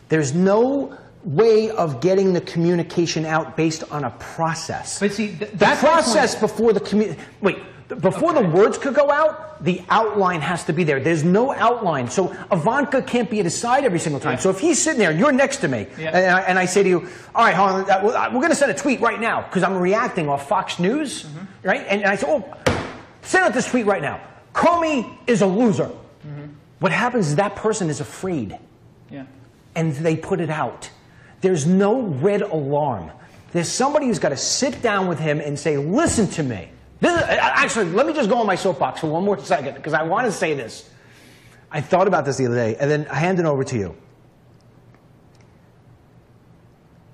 There's no way of getting the communication out based on a process. But see, th- the process before the commu- wait before the words could go out, the outline has to be there. There's no outline, so Ivanka can't be at his side every single time. Yeah. So if he's sitting there and you're next to me, Yeah. and, I, and I say to you, "All right, Harlan, uh, uh, we're going to send a tweet right now because I'm reacting off Fox News, Mm-hmm. right?" And, and I say, "Oh, send out this tweet right now. Comey is a loser." Mm-hmm. What happens is that person is afraid Yeah. and they put it out. There's no red alarm. There's somebody who's got to sit down with him and say, listen to me. This is, uh, actually, let me just go on my soapbox for one more second because I want to say this. I thought about this the other day and then I hand it over to you.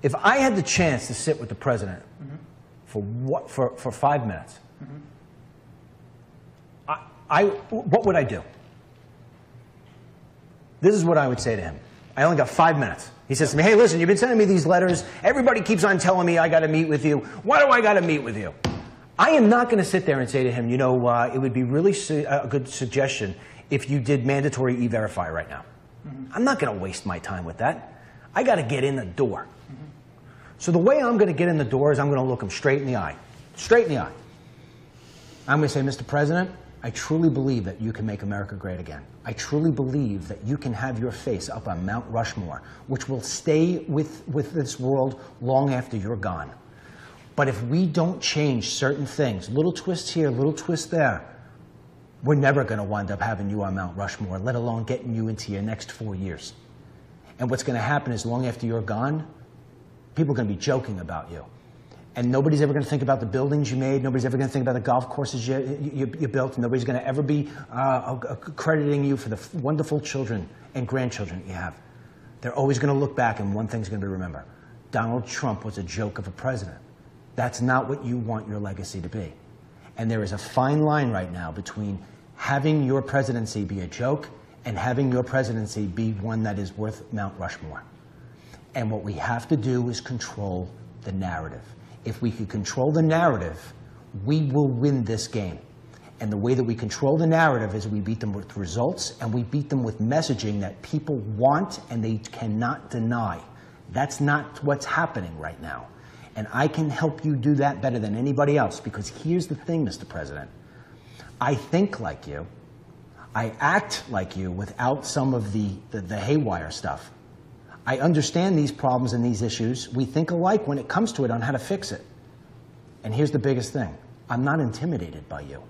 If I had the chance to sit with the president mm-hmm. for, what, for, for five minutes, mm-hmm. I, I, what would I do? This is what I would say to him. I only got five minutes. He says to me, Hey, listen, you've been sending me these letters. Everybody keeps on telling me I got to meet with you. Why do I got to meet with you? I am not going to sit there and say to him, You know, uh, it would be really su- a good suggestion if you did mandatory e verify right now. I'm not going to waste my time with that. I got to get in the door. So the way I'm going to get in the door is I'm going to look him straight in the eye. Straight in the eye. I'm going to say, Mr. President, I truly believe that you can make America great again. I truly believe that you can have your face up on Mount Rushmore, which will stay with, with this world long after you're gone. But if we don't change certain things, little twists here, little twists there, we're never going to wind up having you on Mount Rushmore, let alone getting you into your next four years. And what's going to happen is long after you're gone, people are going to be joking about you. And nobody's ever going to think about the buildings you made. Nobody's ever going to think about the golf courses you, you, you built. Nobody's going to ever be uh, crediting you for the wonderful children and grandchildren you have. They're always going to look back, and one thing's going to be remembered Donald Trump was a joke of a president. That's not what you want your legacy to be. And there is a fine line right now between having your presidency be a joke and having your presidency be one that is worth Mount Rushmore. And what we have to do is control the narrative. If we could control the narrative, we will win this game. And the way that we control the narrative is we beat them with results and we beat them with messaging that people want and they cannot deny. That's not what's happening right now. And I can help you do that better than anybody else because here's the thing, Mr. President. I think like you. I act like you without some of the, the, the haywire stuff. I understand these problems and these issues. We think alike when it comes to it on how to fix it. And here's the biggest thing I'm not intimidated by you.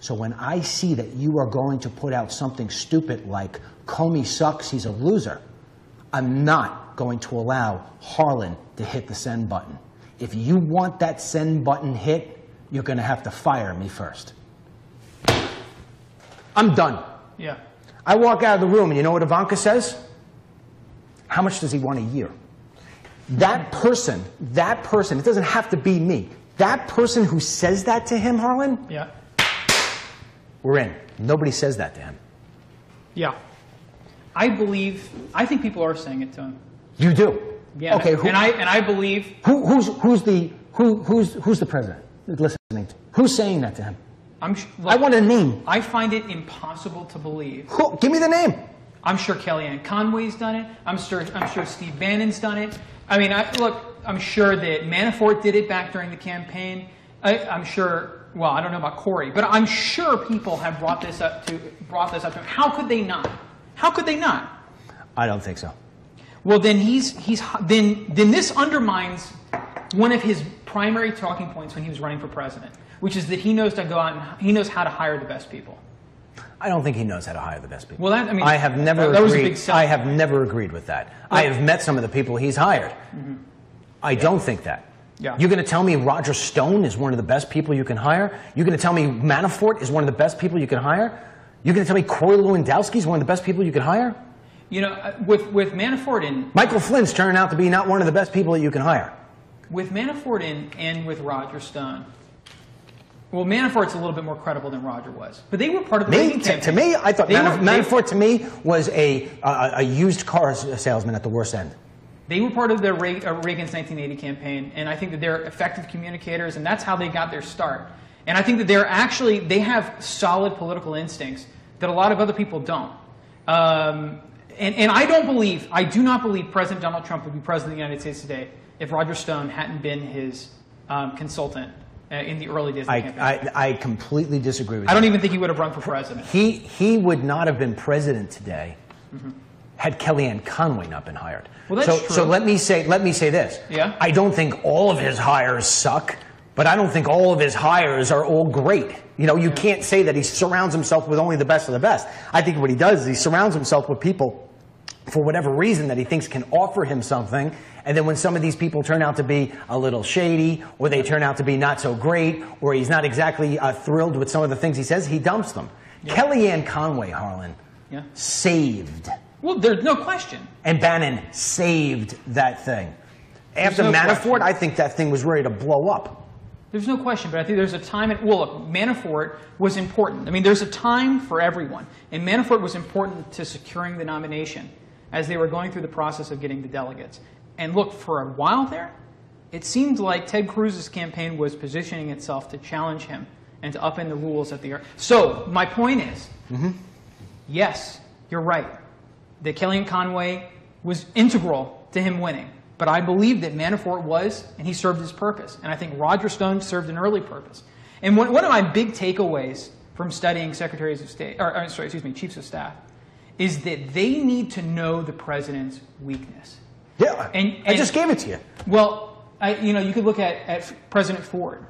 So when I see that you are going to put out something stupid like Comey sucks, he's a loser, I'm not going to allow Harlan to hit the send button. If you want that send button hit, you're going to have to fire me first. I'm done. Yeah. I walk out of the room, and you know what Ivanka says? How much does he want a year? That person, that person, it doesn't have to be me. That person who says that to him, Harlan, Yeah. we're in. Nobody says that to him. Yeah. I believe, I think people are saying it to him. You do. Yeah. Okay. Who, and I and I believe who, who's who's the who, who's who's the president listening to? Who's saying that to him? I'm. sh- I want a name. I find it impossible to believe. Who, give me the name. I'm sure Kellyanne Conway's done it. I'm sure. I'm sure Steve Bannon's done it. I mean, I, look. I'm sure that Manafort did it back during the campaign. I, I'm sure. Well, I don't know about Corey, but I'm sure people have brought this up to brought this up to him. How could they not? How could they not? I don't think so. Well, then he's he's then then this undermines one of his primary talking points when he was running for president, which is that he knows to go out and he knows how to hire the best people. I don't think he knows how to hire the best people. Well, that- I mean, I have never that- that was a agreed. big. I have never agreed with that. I have met some of the people he's hired. Mm-hmm. I don't think that. Yeah. You're going to tell me Roger Stone is one of the best people you can hire? You're going to tell me Manafort is one of the best people you can hire? You're going to tell me Corey Lewandowski is one of the best people you can hire? You know, uh, with with Manafort and Michael Flynn's turning out to be not one of the best people that you can hire. with Manafort and, and with Roger Stone. Well, Manafort's a little bit more credible than Roger was, but they were part of the Me, to, campaign. to me, I thought Manaf- were- Manafort to me was a, a, a used car salesman at the worst end. They were part of the uh, Reagan's 1980 campaign, and I think that they're effective communicators, and that's how they got their start. And I think that they're actually they have solid political instincts that a lot of other people don't. Um, and, and I don't believe, I do not believe President Donald Trump would be president of the United States today if Roger Stone hadn't been his um, consultant uh, in the early days of the I, campaign. I, I completely disagree with I you. I don't even think he would have run for president. He, he would not have been president today had Kellyanne Conway not been hired. Well, that's so, true. so let me say let me say this. Yeah. I don't think all of his hires suck, but I don't think all of his hires are all great. You know, you can't say that he surrounds himself with only the best of the best. I think what he does is he surrounds himself with people for whatever reason that he thinks can offer him something. And then when some of these people turn out to be a little shady, or they turn out to be not so great, or he's not exactly uh, thrilled with some of the things he says, he dumps them. Kellyanne Conway, Harlan, Yeah. saved, Well, there's no question. and Bannon saved that thing. After no Manafort, question. I think that thing was ready to blow up. There's no question, but I think there's a time. At, well, look, Manafort was important. I mean, there's a time for everyone, and Manafort was important to securing the nomination as they were going through the process of getting the delegates. And look, for a while there, it seemed like Ted Cruz's campaign was positioning itself to challenge him and to upend the rules at the. Air. So my point is, mm-hmm. yes, you're right. That Kellyanne Conway was integral to him winning. But I believe that Manafort was, and he served his purpose. And I think Roger Stone served an early purpose. And one, one of my big takeaways from studying secretaries of state, or, or sorry, excuse me, chiefs of staff, is that they need to know the president's weakness. Yeah, And- I just gave it to you. Well, I, you know, you could look at, at President Ford.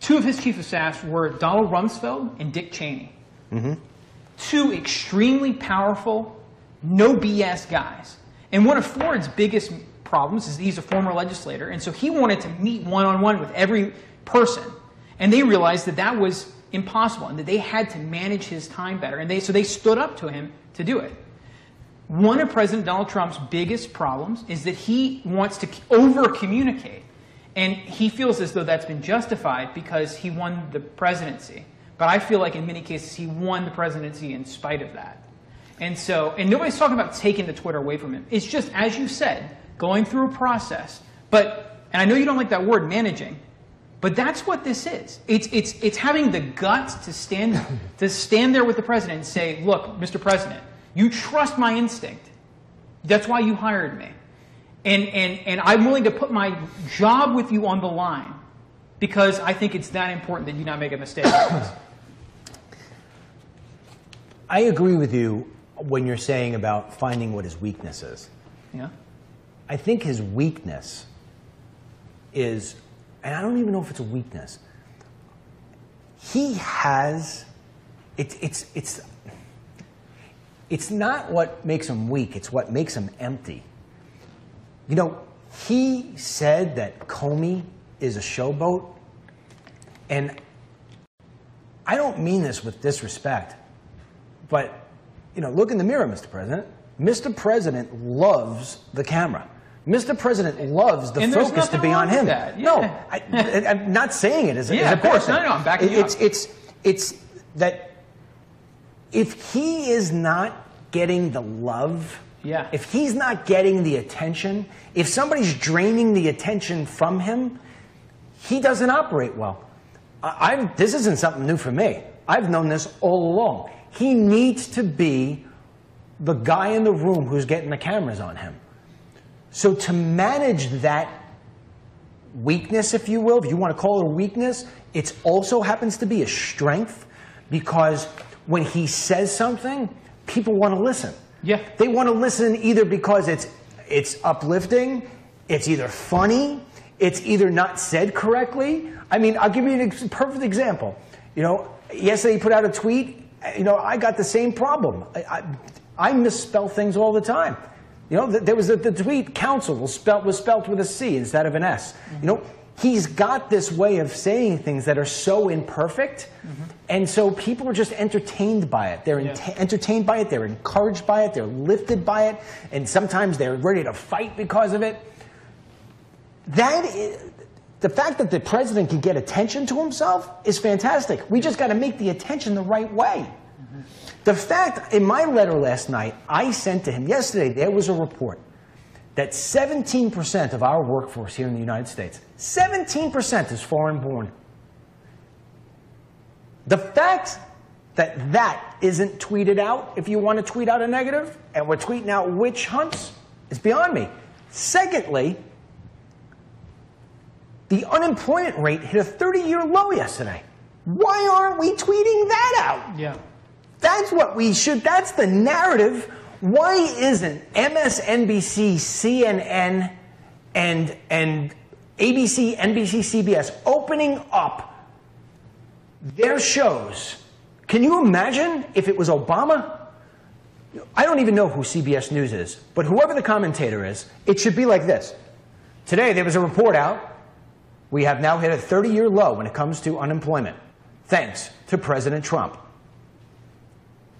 Two of his chief of staffs were Donald Rumsfeld and Dick Cheney. Mm-hmm. Two extremely powerful, no BS guys. And one of Ford's biggest problems is he's a former legislator, and so he wanted to meet one on one with every person. And they realized that that was impossible and that they had to manage his time better. And they, so they stood up to him to do it. One of President Donald Trump's biggest problems is that he wants to over communicate. And he feels as though that's been justified because he won the presidency. But I feel like in many cases he won the presidency in spite of that. And so, and nobody's talking about taking the Twitter away from him. It's just, as you said, going through a process. But, and I know you don't like that word, managing, but that's what this is. It's, it's, it's having the guts to stand, to stand there with the president and say, look, Mr. President, you trust my instinct. That's why you hired me. And, and, and I'm willing to put my job with you on the line because I think it's that important that you not make a mistake. I agree with you when you're saying about finding what his weakness is. Yeah? I think his weakness is, and I don't even know if it's a weakness. He has, it's it's it's it's not what makes him weak. It's what makes him empty. You know, he said that Comey is a showboat, and I don't mean this with disrespect, but you know, look in the mirror, Mr. President. Mr. President loves the camera. Mr. President loves the And focus to be on him. that. No, I, I'm not saying it as Yeah, as a of course. bad No, no, I'm backing It's up. it's it's that if he is not getting the love, Yeah. if he's not getting the attention, if somebody's draining the attention from him, he doesn't operate well. I, I'm, this isn't something new for me. I've known this all along. He needs to be the guy in the room who's getting the cameras on him. So to manage that weakness, if you will, if you want to call it a weakness, it also happens to be a strength because when he says something, people want to listen. Yeah. They want to listen either because it's it's uplifting, it's either funny, it's either not said correctly. I mean, I'll give you an ex- perfect example. You know, yesterday he put out a tweet. You know, I got the same problem. I, I, I misspell things all the time. You know, there was the, the tweet council was spelt was spelt with a C instead of an S. Mm-hmm. You know, he's got this way of saying things that are so imperfect. Mm-hmm. And so people are just entertained by it. They're Yeah. ent- entertained by it, they're encouraged by it, they're lifted by it, and sometimes they're ready to fight because of it. That is, the fact that the president can get attention to himself is fantastic. We just got to make the attention the right way. The fact, in my letter last night, I sent to him yesterday, there was a report that 17% of our workforce here in the United States, 17% is foreign born. The fact that that isn't tweeted out, if you want to tweet out a negative, and we're tweeting out witch hunts, is beyond me. Secondly, the unemployment rate hit a 30 year low yesterday. Why aren't we tweeting that out? Yeah. That's what we should, that's the narrative. Why isn't MSNBC, CNN, and, and ABC, NBC, CBS opening up their shows? Can you imagine if it was Obama? I don't even know who CBS News is, but whoever the commentator is, it should be like this. Today there was a report out. We have now hit a 30 year low when it comes to unemployment, thanks to President Trump.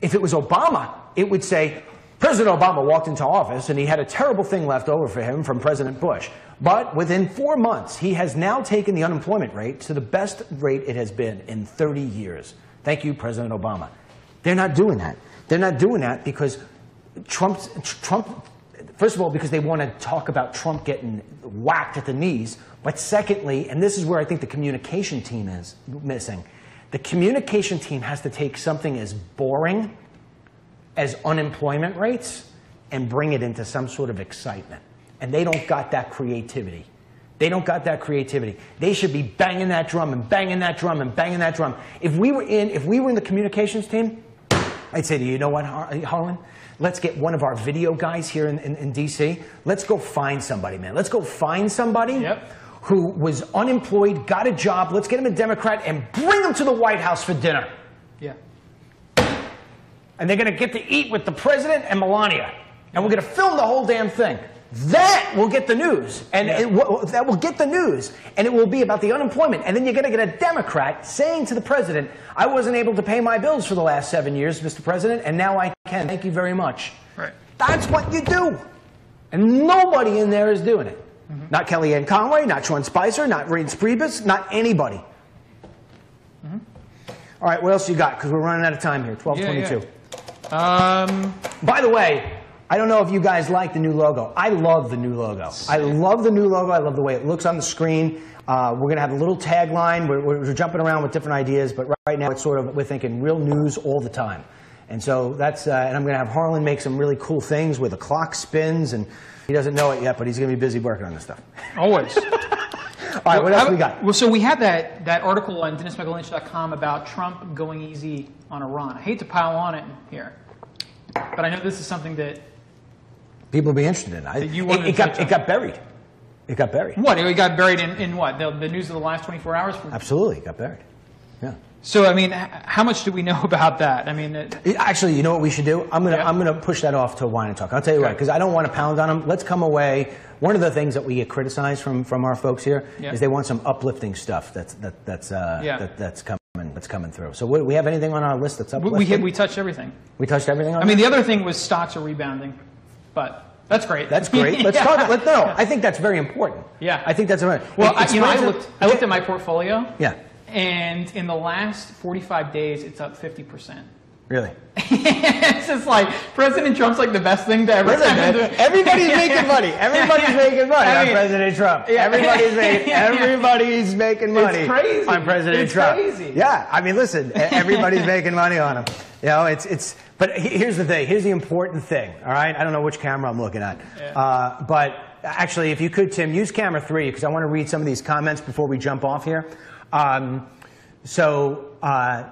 If it was Obama, it would say President Obama walked into office and he had a terrible thing left over for him from President Bush. But within four months, he has now taken the unemployment rate to the best rate it has been in 30 years. Thank you, President Obama. They're not doing that. They're not doing that because Trump, Trump, first of all, because they want to talk about Trump getting whacked at the knees. But secondly, and this is where I think the communication team is missing, the communication team has to take something as boring as unemployment rates and bring it into some sort of excitement. And they don't got that creativity. They don't got that creativity. They should be banging that drum and banging that drum and banging that drum. If we were in, if we were in the communications team, I'd say to you, you know what, Har- uh, Harlan? Let's get one of our video guys here in, in, in DC. Let's go find somebody, man. Let's go find somebody Yep. Who was unemployed, got a job. Let's get him a Democrat and bring him to the White House for dinner Yeah. and they're going to get to eat with the president and Melania, and we're going to film the whole damn thing. That will get the news, and it will, that will get the news, and it will be about the unemployment. And then you're going to get a Democrat saying to the president, "I wasn't able to pay my bills for the last seven years, Mr. President, and now I can. Thank you very much." Right. That's what you do, and nobody in there is doing it. Not Kellyanne Conway, not Sean Spicer, not Reince Priebus, not anybody. All right, what else you got? Because we're running out of time here. 1222. Yeah, yeah. Um, By the way, I don't know if you guys like the new logo. I love the new logo. I love the new logo. I love the way it looks on the screen. Uh, we're going to have a little tagline. We're, we're, we're jumping around with different ideas, but right now it's sort of we're thinking real news all the time. And so that's uh, and I'm going to have Harlan make some really cool things where the clock spins, and he doesn't know it yet, but he's going to be busy working on this stuff. always. All right, what else How- we got? Well, so we had that, that article on DennisMichaelLynch.com about Trump going easy on Iran. I hate to pile on it here, but I know this is something that People will be interested in. I, you it, it got it got buried. It got buried. what it got buried in, in what the, the news of the last 24 hours. From, Absolutely, it got buried. Yeah. so I mean, how much do we know about that? I mean, it, Actually, you know what we should do? I'm gonna Yeah. I'm gonna push that off to wine and talk. I'll tell you what, Okay. because I don't want to pound on them. Let's come away. One of the things that we get criticized from from our folks here is Yeah. they want some uplifting stuff. That's that that's uh, Yeah. that, that's coming that's coming through. So what, we have anything on our list that's we, uplifting? we hit, we touched everything. We touched everything on. I mean, the other thing was stocks are rebounding, but that's great. that's great. Let's Yeah. talk. Let no. I think that's very important. Yeah. I think that's very. Well, I, you know, I looked, I looked at my portfolio. Yeah. And in the last 45 days, it's up 50%. Really. it's just like President Trump's like the best thing to ever happen everybody's making money. Everybody's making money I on President Trump. yeah. Everybody's making. Everybody's making money. it's crazy. on President It's Trump. crazy. Yeah, I mean, listen, everybody's making money on him. You know, it's it's. But here's the thing. Here's the important thing. All right, I don't know which camera I'm looking at, Yeah. uh, but actually, if you could, Tim, use camera three because I want to read some of these comments before we jump off here. Um, so. Uh,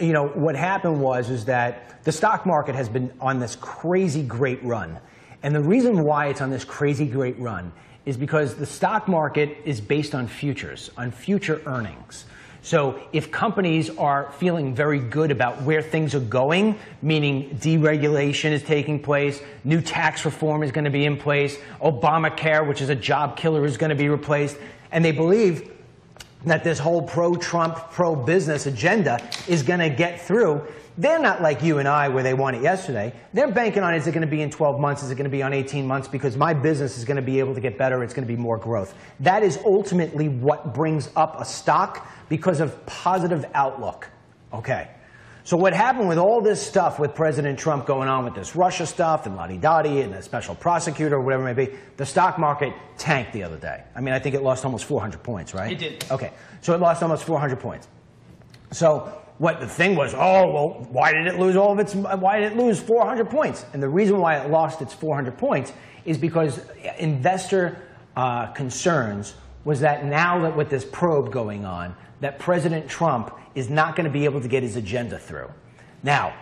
you know what happened was is that the stock market has been on this crazy great run and the reason why it's on this crazy great run is because the stock market is based on futures on future earnings so if companies are feeling very good about where things are going meaning deregulation is taking place new tax reform is going to be in place obamacare which is a job killer is going to be replaced And they believe that this whole pro-Trump, pro-business agenda is going to get through. They're not like you and I where they want it yesterday. They're banking on is it going to be in 12 months? Is it going to be on 18 months? Because my business is going to be able to get better. It's going to be more growth. That is ultimately what brings up a stock because of positive outlook. Okay. So what happened with all this stuff with President Trump going on with this Russia stuff and Lottie Dottie and the special prosecutor or whatever it may be, the stock market tanked the other day. I mean, I think it lost almost 400 points, right? It did. Okay. So it lost almost 400 points. So what the thing was, oh, well, why did it lose all of its, why did it lose 400 points? And the reason why it lost its 400 points is because investor uh, concerns was that now that with this probe going on, that President Trump is not going to be able to get his agenda through. Now,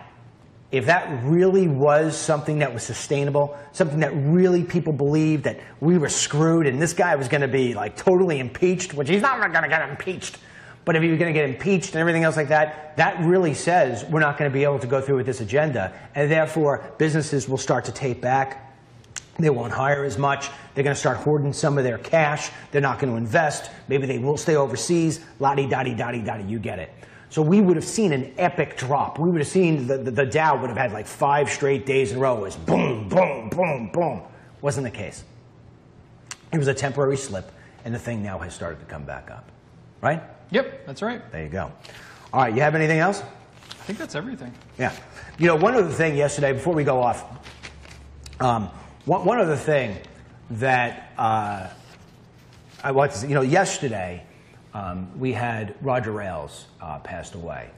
if that really was something that was sustainable, something that really people believed that we were screwed and this guy was going to be like totally impeached, which he's not going to get impeached, but if he was going to get impeached and everything else like that, that really says we're not going to be able to go through with this agenda. And therefore, businesses will start to tape back. They won't hire as much. They're going to start hoarding some of their cash. They're not going to invest. Maybe they will stay overseas. Lottie, dotty, dotty, dotty, you get it. So we would have seen an epic drop. We would have seen the, the, the Dow would have had like five straight days in a row. It was boom, boom, boom, boom. Wasn't the case. It was a temporary slip, and the thing now has started to come back up. Right? Yep, that's right. There you go. All right, you have anything else? I think that's everything. Yeah. You know, one other thing yesterday, before we go off, um, one, one other thing that uh, I want to say, you know, yesterday um, we had Roger Ailes uh, passed away.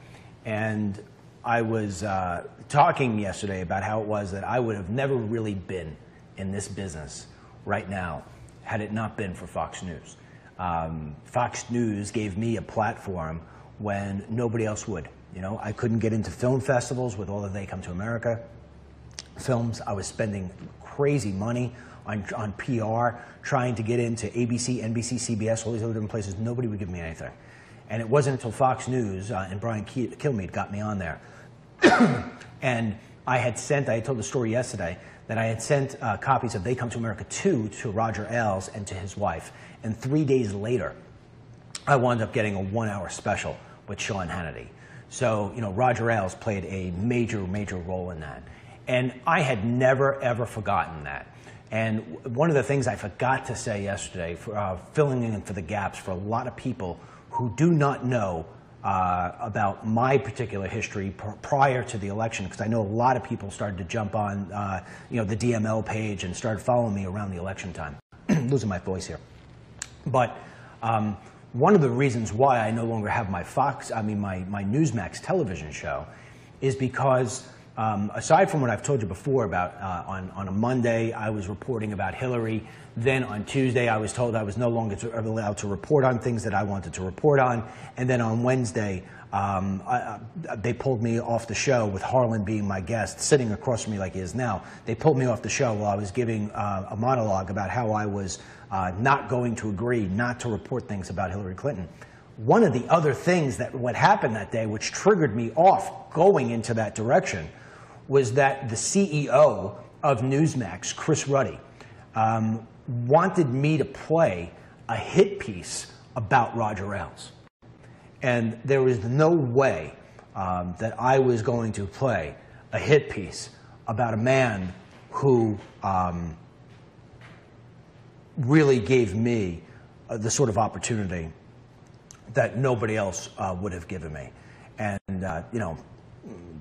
And I was uh, talking yesterday about how it was that I would have never really been in this business right now had it not been for Fox News. Um, Fox News gave me a platform when nobody else would. You know, I couldn't get into film festivals with all of They Come to America films. I was spending crazy money on, on PR, trying to get into ABC, NBC, CBS, all these other different places. Nobody would give me anything. And it wasn't until Fox News uh, and Brian Kilmeade got me on there. and I had sent, I told the story yesterday, that I had sent uh, copies of They Come to America 2 to Roger Ailes and to his wife. And three days later, I wound up getting a one hour special with Sean Hannity. So, you know, Roger Ailes played a major, major role in that. And I had never, ever forgotten that. And one of the things I forgot to say yesterday, for, uh, filling in for the gaps for a lot of people who do not know uh, about my particular history pr prior to the election, because I know a lot of people started to jump on, uh, you know, the DML page and started following me around the election time. Losing my voice here, but um, one of the reasons why I no longer have my Fox, I mean my my Newsmax television show, is because um, aside from what I've told you before about uh, on, on a Monday, I was reporting about Hillary. Then on Tuesday, I was told I was no longer to, allowed to report on things that I wanted to report on. And then on Wednesday, um, I, I, they pulled me off the show with Harlan being my guest, sitting across from me like he is now. They pulled me off the show while I was giving uh, a monologue about how I was uh, not going to agree not to report things about Hillary Clinton. One of the other things that what happened that day, which triggered me off going into that direction, was that the CEO of Newsmax, Chris Ruddy, um, wanted me to play a hit piece about Roger Ailes. And there was no way um, that I was going to play a hit piece about a man who um, really gave me uh, the sort of opportunity that nobody else uh, would have given me. And, uh, you know,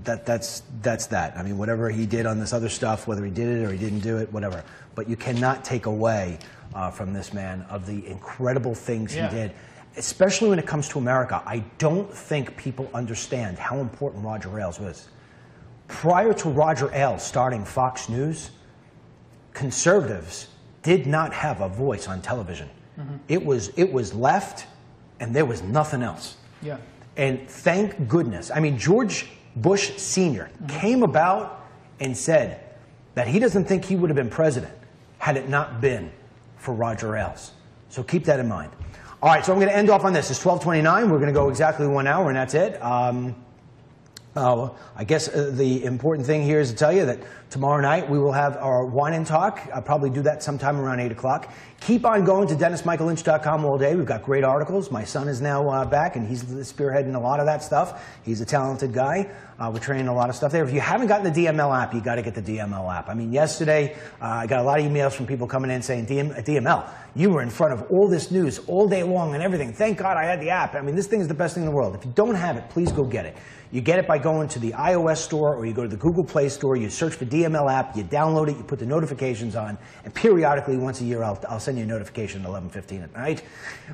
that, that's, that's that. I mean, whatever he did on this other stuff, whether he did it or he didn't do it, whatever. But you cannot take away uh, from this man of the incredible things Yeah. he did, especially when it comes to America. I don't think people understand how important Roger Ailes was. Prior to Roger Ailes starting Fox News, conservatives did not have a voice on television. It, was, it was left, and there was nothing else. Yeah. And thank goodness. I mean, George Bush Sr. came about and said that he doesn't think he would have been president had it not been for Roger Ailes. So keep that in mind. All right, so I'm going to end off on this. It's 1229. We're going to go exactly one hour, and that's it. Um, Uh, I guess uh, the important thing here is to tell you that tomorrow night we will have our wine and talk. I'll probably do that sometime around 8 o'clock. Keep on going to DennisMichaelLynch.com all day. We've got great articles. My son is now uh, back, and he's spearheading a lot of that stuff. He's a talented guy. Uh, we're training a lot of stuff there. If you haven't gotten the DML app, you got to get the DML app. I mean, yesterday uh, I got a lot of emails from people coming in saying, DM, DML, you were in front of all this news all day long and everything. Thank God I had the app. I mean, this thing is the best thing in the world. If you don't have it, please go get it. You get it by going to the iOS store or you go to the Google Play store, you search for DML app, you download it, you put the notifications on, and periodically, once a year, I'll, I'll send you a notification at 11.15 at night.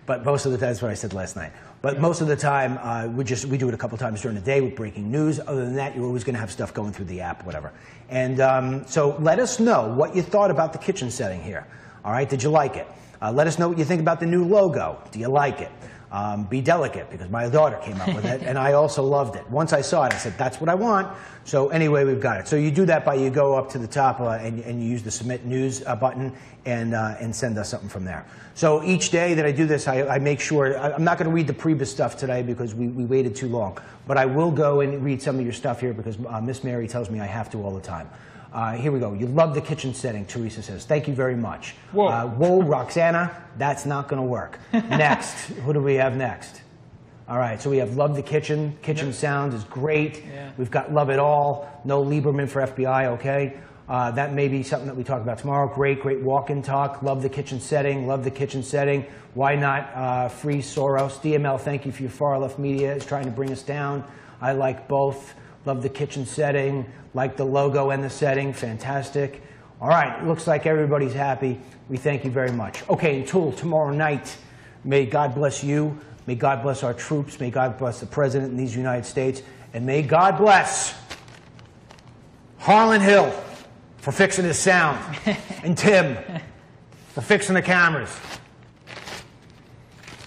But most of the time, that's what I said last night. But most of the time, uh, we just we do it a couple times during the day with breaking news. Other than that, you're always going to have stuff going through the app, whatever. And um, so let us know what you thought about the kitchen setting here. All right, did you like it? Uh, let us know what you think about the new logo. Do you like it? Um, be delicate because my daughter came up with it and I also loved it. Once I saw it, I said, that's what I want. So anyway, we've got it. So you do that by you go up to the top uh, and, and you use the submit news uh, button and, uh, and send us something from there. So each day that I do this, I, I make sure, I, am not going to read the Priebus stuff today because we, we waited too long, but I will go and read some of your stuff here because uh, Miss Mary tells me I have to all the time. Uh, here we go. You love the kitchen setting, Teresa says. Thank you very much. Whoa. Uh, whoa, Roxana, that's not going to work. next, who do we have next? All right, so we have Love the Kitchen. Kitchen yep. Sound is great. Yeah. We've got Love It All. No Lieberman for FBI, okay? Uh, that may be something that we talk about tomorrow. Great, great walk and talk. Love the kitchen setting. Love the kitchen setting. Why not uh, free Soros? DML, thank you for your far left media. is trying to bring us down. I like both. Love the kitchen setting. Like the logo and the setting. Fantastic. All right. Looks like everybody's happy. We thank you very much. Okay. Until tomorrow night, may God bless you. May God bless our troops. May God bless the President in these United States. And may God bless Harlan Hill for fixing his sound. and Tim for fixing the cameras.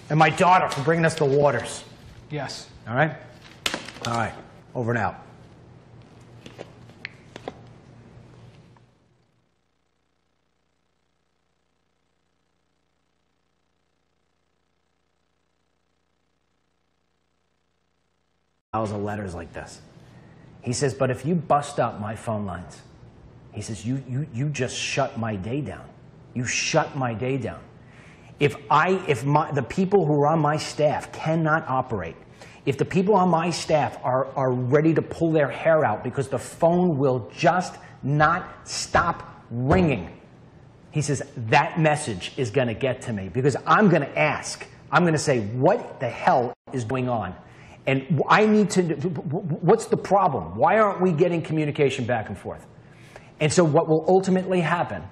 And my daughter for bringing us the waters. Yes. All right? All right. Over and out. Of letters like this. He says, but if you bust up my phone lines, he says, you, you, you just shut my day down. You shut my day down. If, I, if my, the people who are on my staff cannot operate, if the people on my staff are, are ready to pull their hair out because the phone will just not stop ringing, he says, that message is going to get to me because I'm going to ask. I'm going to say, what the hell is going on? And I need to, what's the problem? Why aren't we getting communication back and forth? And so what will ultimately happen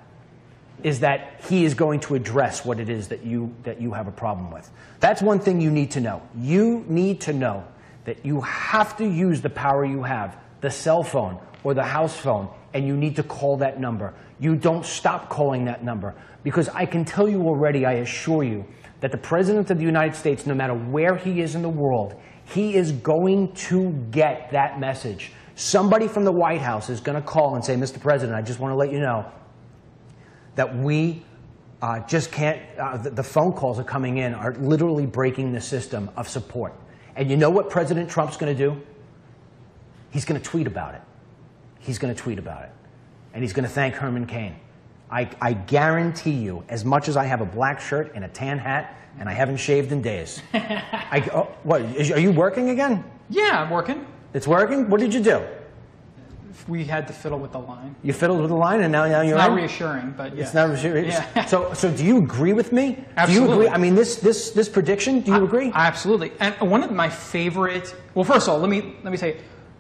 is that he is going to address what it is that you, that you have a problem with. That's one thing you need to know. You need to know that you have to use the power you have, the cell phone or the house phone, and you need to call that number. You don't stop calling that number because I can tell you already, I assure you, that the President of the United States, no matter where he is in the world, he is going to get that message. Somebody from the White House is going to call and say, Mr. President, I just want to let you know that we uh, just can't, uh, the, the phone calls are coming in are literally breaking the system of support. And you know what President Trump's going to do? He's going to tweet about it. He's going to tweet about it. And he's going to thank Herman Cain. I, I guarantee you, as much as I have a black shirt and a tan hat, and I haven't shaved in days. I, oh, what, is, are you working again? Yeah, I'm working. It's working? What did you do? We had to fiddle with the line. You fiddled with the line, and now, now you're It's not in? reassuring, but yeah. It's not reassuring. Yeah. So, so do you agree with me? Do you Absolutely. agree? I mean, this, this, this prediction, do you I- agree? Absolutely. And one of my favorite. Well, first of all, let me let me say,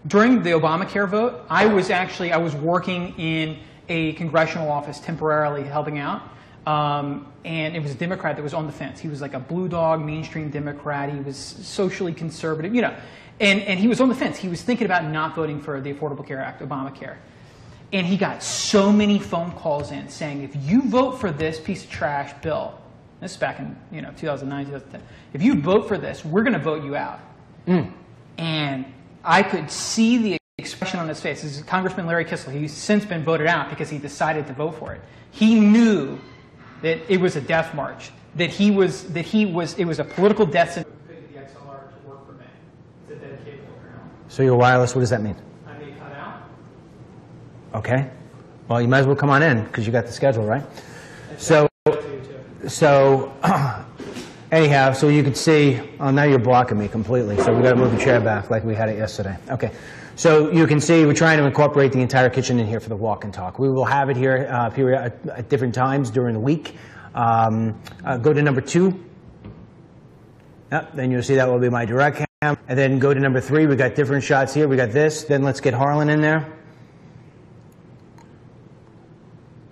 during the Obamacare vote, I was actually I was working in a congressional office temporarily helping out, um, and it was a Democrat that was on the fence. He was like a blue dog, mainstream Democrat. He was socially conservative, you know, and and he was on the fence. He was thinking about not voting for the Affordable Care Act, Obamacare. And he got so many phone calls in saying, if you vote for this piece of trash bill, this is back in you know 2009, 2010. If you vote for this, we're going to vote you out. And I could see the expression on his face. This is Congressman Larry Kissell. He's since been voted out because he decided to vote for it. He knew that it was a death march. That he was that he was it was a political death sentence. The XLR to work for me. It's a dedicated So you're wireless, what does that mean? I may cut out. Okay. Well, you might as well come on in because you got the schedule, right? So, so anyhow, so you can see, oh, now you're blocking me completely. So we got to move the chair back like we had it yesterday. Okay. So you can see we're trying to incorporate the entire kitchen in here for the walk and talk. We will have it here uh, period, at, at different times during the week. Um, uh, go to number two. Yep, then you'll see that will be my direct cam. And then go to number three. We got different shots here. We got this. Then let's get Harlan in there.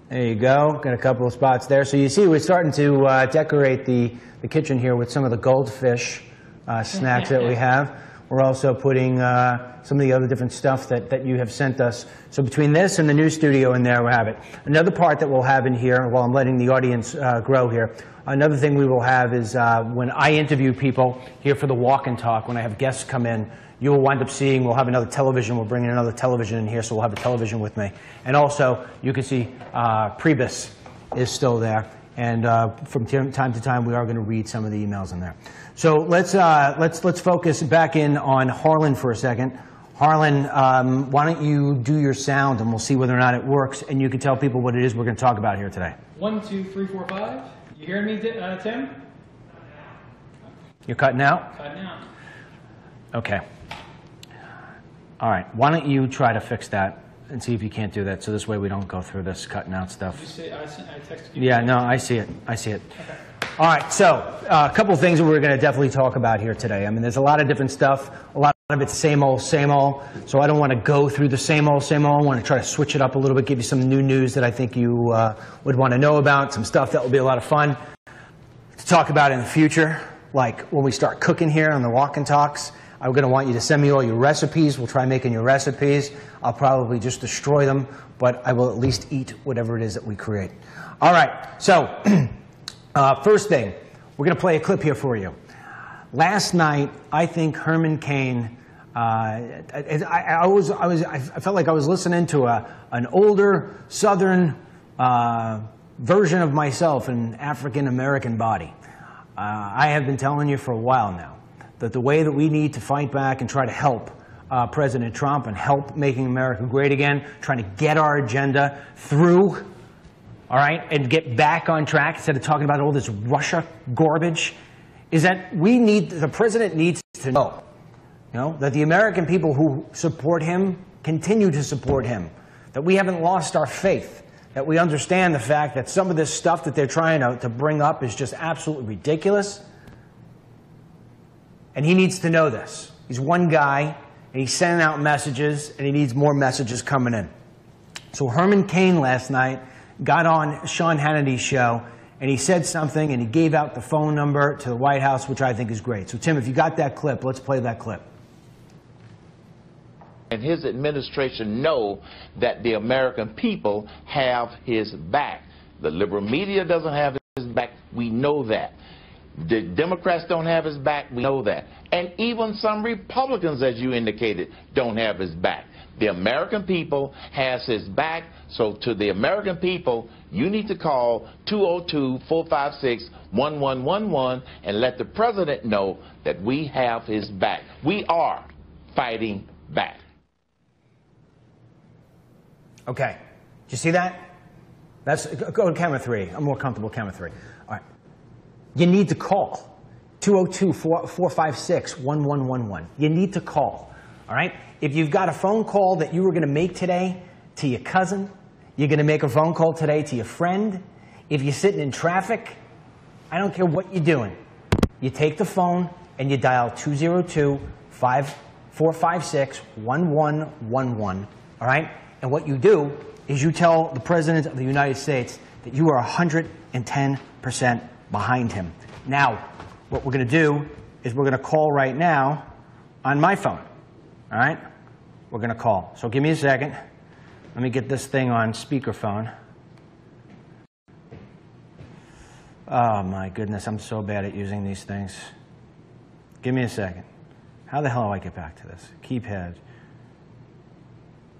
There you go. Got a couple of spots there. So you see, we're starting to uh, decorate the, the kitchen here with some of the goldfish uh, snacks that we have. We're also putting uh, some of the other different stuff that, that you have sent us. So between this and the new studio in there, we have it. Another part that we'll have in here, while I'm letting the audience uh, grow here, another thing we will have is uh, when I interview people here for the walk and talk, when I have guests come in, you will wind up seeing, we'll have another television, we'll bring in another television in here, so we'll have a television with me. And also, you can see uh, Priebus is still there. And uh, from time to time, we are going to read some of the emails in there. So let's, uh, let's, let's focus back in on Harlan for a second. Harlan, um, why don't you do your sound and we'll see whether or not it works, and you can tell people what it is we're going to talk about here today. One, two, three, four, five. You hearing me, uh, Tim? You're cutting out? Cutting out. Okay. All right. Why don't you try to fix that and see if you can't do that, so this way we don't go through this cutting out stuff. say, I, I. Yeah, no, I see it. I see it. All right, so uh, a couple of things that we're going to definitely talk about here today. I mean, there's a lot of different stuff. A lot of it's same old, same old. So I don't want to go through the same old, same old. I want to try to switch it up a little bit, give you some new news that I think you uh, would want to know about, some stuff that will be a lot of fun to talk about in the future, like when we start cooking here on the walk and talks. I'm going to want you to send me all your recipes. We'll try making your recipes. I'll probably just destroy them, but I will at least eat whatever it is that we create. All right, so uh, first thing, we're going to play a clip here for you. Last night, I think Herman Cain. Uh, I, I, was, I was, I felt like I was listening to a, an older Southern uh, version of myself, an African American body. Uh, I have been telling you for a while now that the way that we need to fight back and try to help uh, President Trump and help making America great again, trying to get our agenda through, all right, and get back on track instead of talking about all this Russia garbage, is that we need, the president needs to know, you know, that the American people who support him continue to support him, that we haven't lost our faith, that we understand the fact that some of this stuff that they're trying to, to bring up is just absolutely ridiculous. And he needs to know this. He's one guy, and he's sending out messages, and he needs more messages coming in. So Herman Cain last night got on Sean Hannity's show, and he said something, and he gave out the phone number to the White House, which I think is great. So, Tim, if you got that clip, let's play that clip. and his administration know that the American people have his back. The liberal media doesn't have his back. We know that. The Democrats don't have his back. We know that. And even some Republicans, as you indicated, don't have his back. The American people has his back. So to the American people, you need to call 202-456-1111 and let the president know that we have his back. We are fighting back. Okay. You see that? That's go to camera three. I'm more comfortable camera three. All right. You need to call 202-456-1111. You need to call. All right? If you've got a phone call that you were going to make today to your cousin, you're going to make a phone call today to your friend, if you're sitting in traffic, I don't care what you're doing. You take the phone and you dial 202 456 1111. All right? And what you do is you tell the President of the United States that you are 110% behind him. Now, what we're going to do is we're going to call right now on my phone. All right? We're going to call. So give me a second. Let me get this thing on speakerphone. Oh my goodness, I'm so bad at using these things. Give me a second. How the hell do I get back to this? Keypad.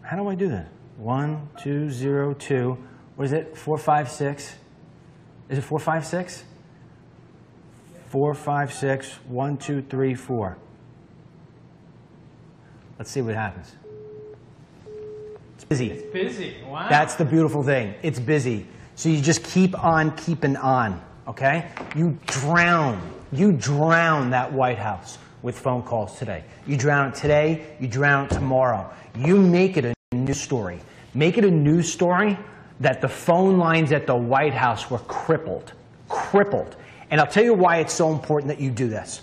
How do I do this? One, two, zero, two. What is it? Four, five, six. Is it four, five, six? Four, five, six. One, two, three, four. Let's see what happens. It's busy. Busy. Wow. That's the beautiful thing. It's busy. So you just keep on keeping on, okay? You drown, you drown that White House with phone calls today. You drown it today, you drown it tomorrow. You make it a news story. Make it a news story that the phone lines at the White House were crippled. Crippled. And I'll tell you why it's so important that you do this.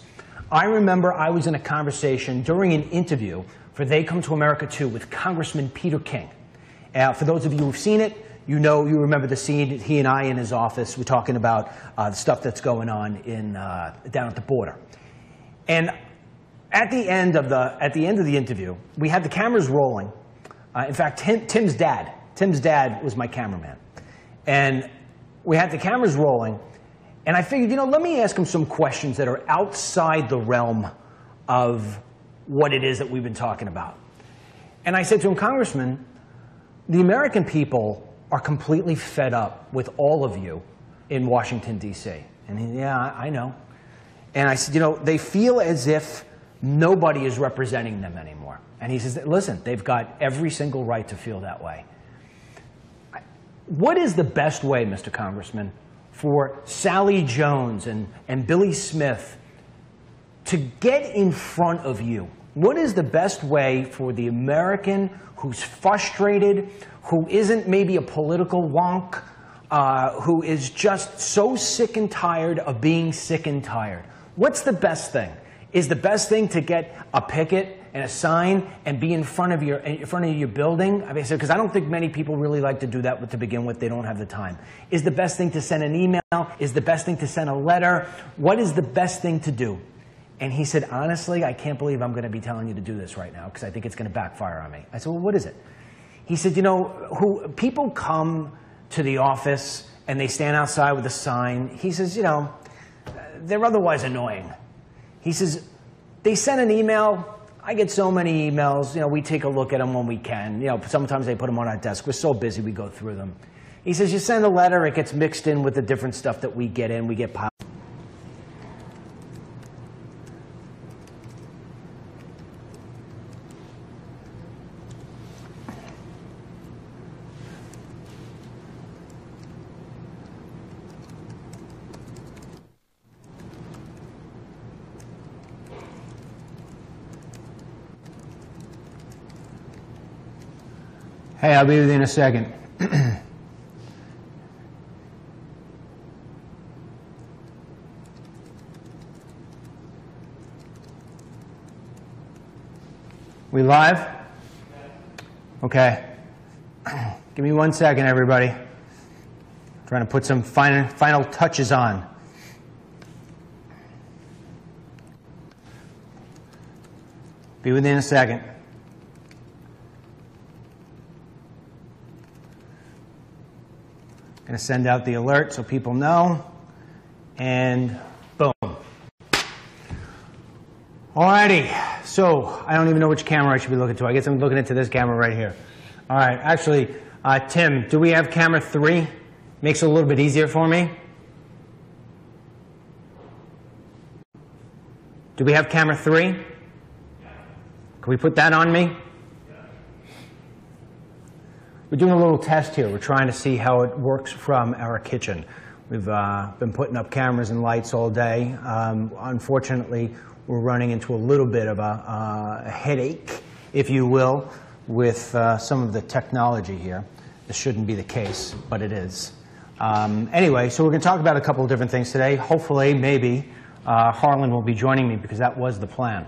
I remember I was in a conversation during an interview for They Come to America Too with Congressman Peter King. Uh, for those of you who've seen it, you know, you remember the scene, he and I in his office, we're talking about uh, the stuff that's going on in, uh, down at the border. And at the end of the, at the, end of the interview, we had the cameras rolling. Uh, in fact, Tim, Tim's dad, Tim's dad was my cameraman. And we had the cameras rolling, and I figured, you know, let me ask him some questions that are outside the realm of what it is that we've been talking about. And I said to him, Congressman, the American people are completely fed up with all of you in Washington, D.C. And he, yeah, I know. And I said, you know, they feel as if nobody is representing them anymore. And he says, listen, they've got every single right to feel that way. What is the best way, Mr. Congressman, for Sally Jones and, and Billy Smith to get in front of you? What is the best way for the American who's frustrated, who isn't maybe a political wonk, uh, who is just so sick and tired of being sick and tired? What's the best thing? Is the best thing to get a picket and a sign and be in front of your in front of your building? I mean, because I don't think many people really like to do that to begin with. They don't have the time. Is the best thing to send an email? Is the best thing to send a letter? What is the best thing to do? And he said, honestly, I can't believe I'm going to be telling you to do this right now because I think it's going to backfire on me. I said, well, what is it? He said, you know, who people come to the office and they stand outside with a sign. He says, you know, they're otherwise annoying. He says, they send an email. I get so many emails. You know, we take a look at them when we can. You know, sometimes they put them on our desk. We're so busy, we go through them. He says, you send a letter, it gets mixed in with the different stuff that we get in. We get piled. Hey, I'll be with you in a second. we live? Okay. Give me one second, everybody. Trying to put some final, final touches on. Be with you in a second. Going to send out the alert so people know. And boom. Alrighty. So I don't even know which camera I should be looking to. I guess I'm looking into this camera right here. All right. Actually, uh, Tim, do we have camera three? Makes it a little bit easier for me. Do we have camera three? Can we put that on me? We're doing a little test here. We're trying to see how it works from our kitchen. We've uh, been putting up cameras and lights all day. Um, unfortunately, we're running into a little bit of a, uh, a headache, if you will, with uh, some of the technology here. This shouldn't be the case, but it is. Um, anyway, so we're going to talk about a couple of different things today. Hopefully, maybe, uh, Harlan will be joining me because that was the plan.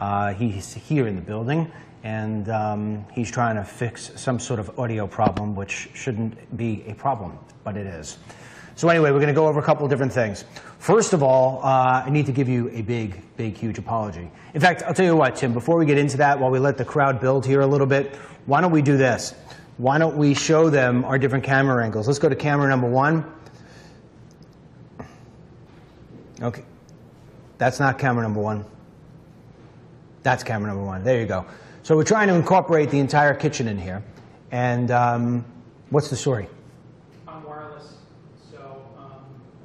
Uh, he's here in the building and um, he's trying to fix some sort of audio problem, which shouldn't be a problem, but it is. So anyway, we're going to go over a couple of different things. First of all, uh, I need to give you a big, big, huge apology. In fact, I'll tell you what, Tim, before we get into that, while we let the crowd build here a little bit, why don't we do this? Why don't we show them our different camera angles? Let's go to camera number one. Okay. That's not camera number one. That's camera number one. There you go. So we're trying to incorporate the entire kitchen in here. And um, what's the story?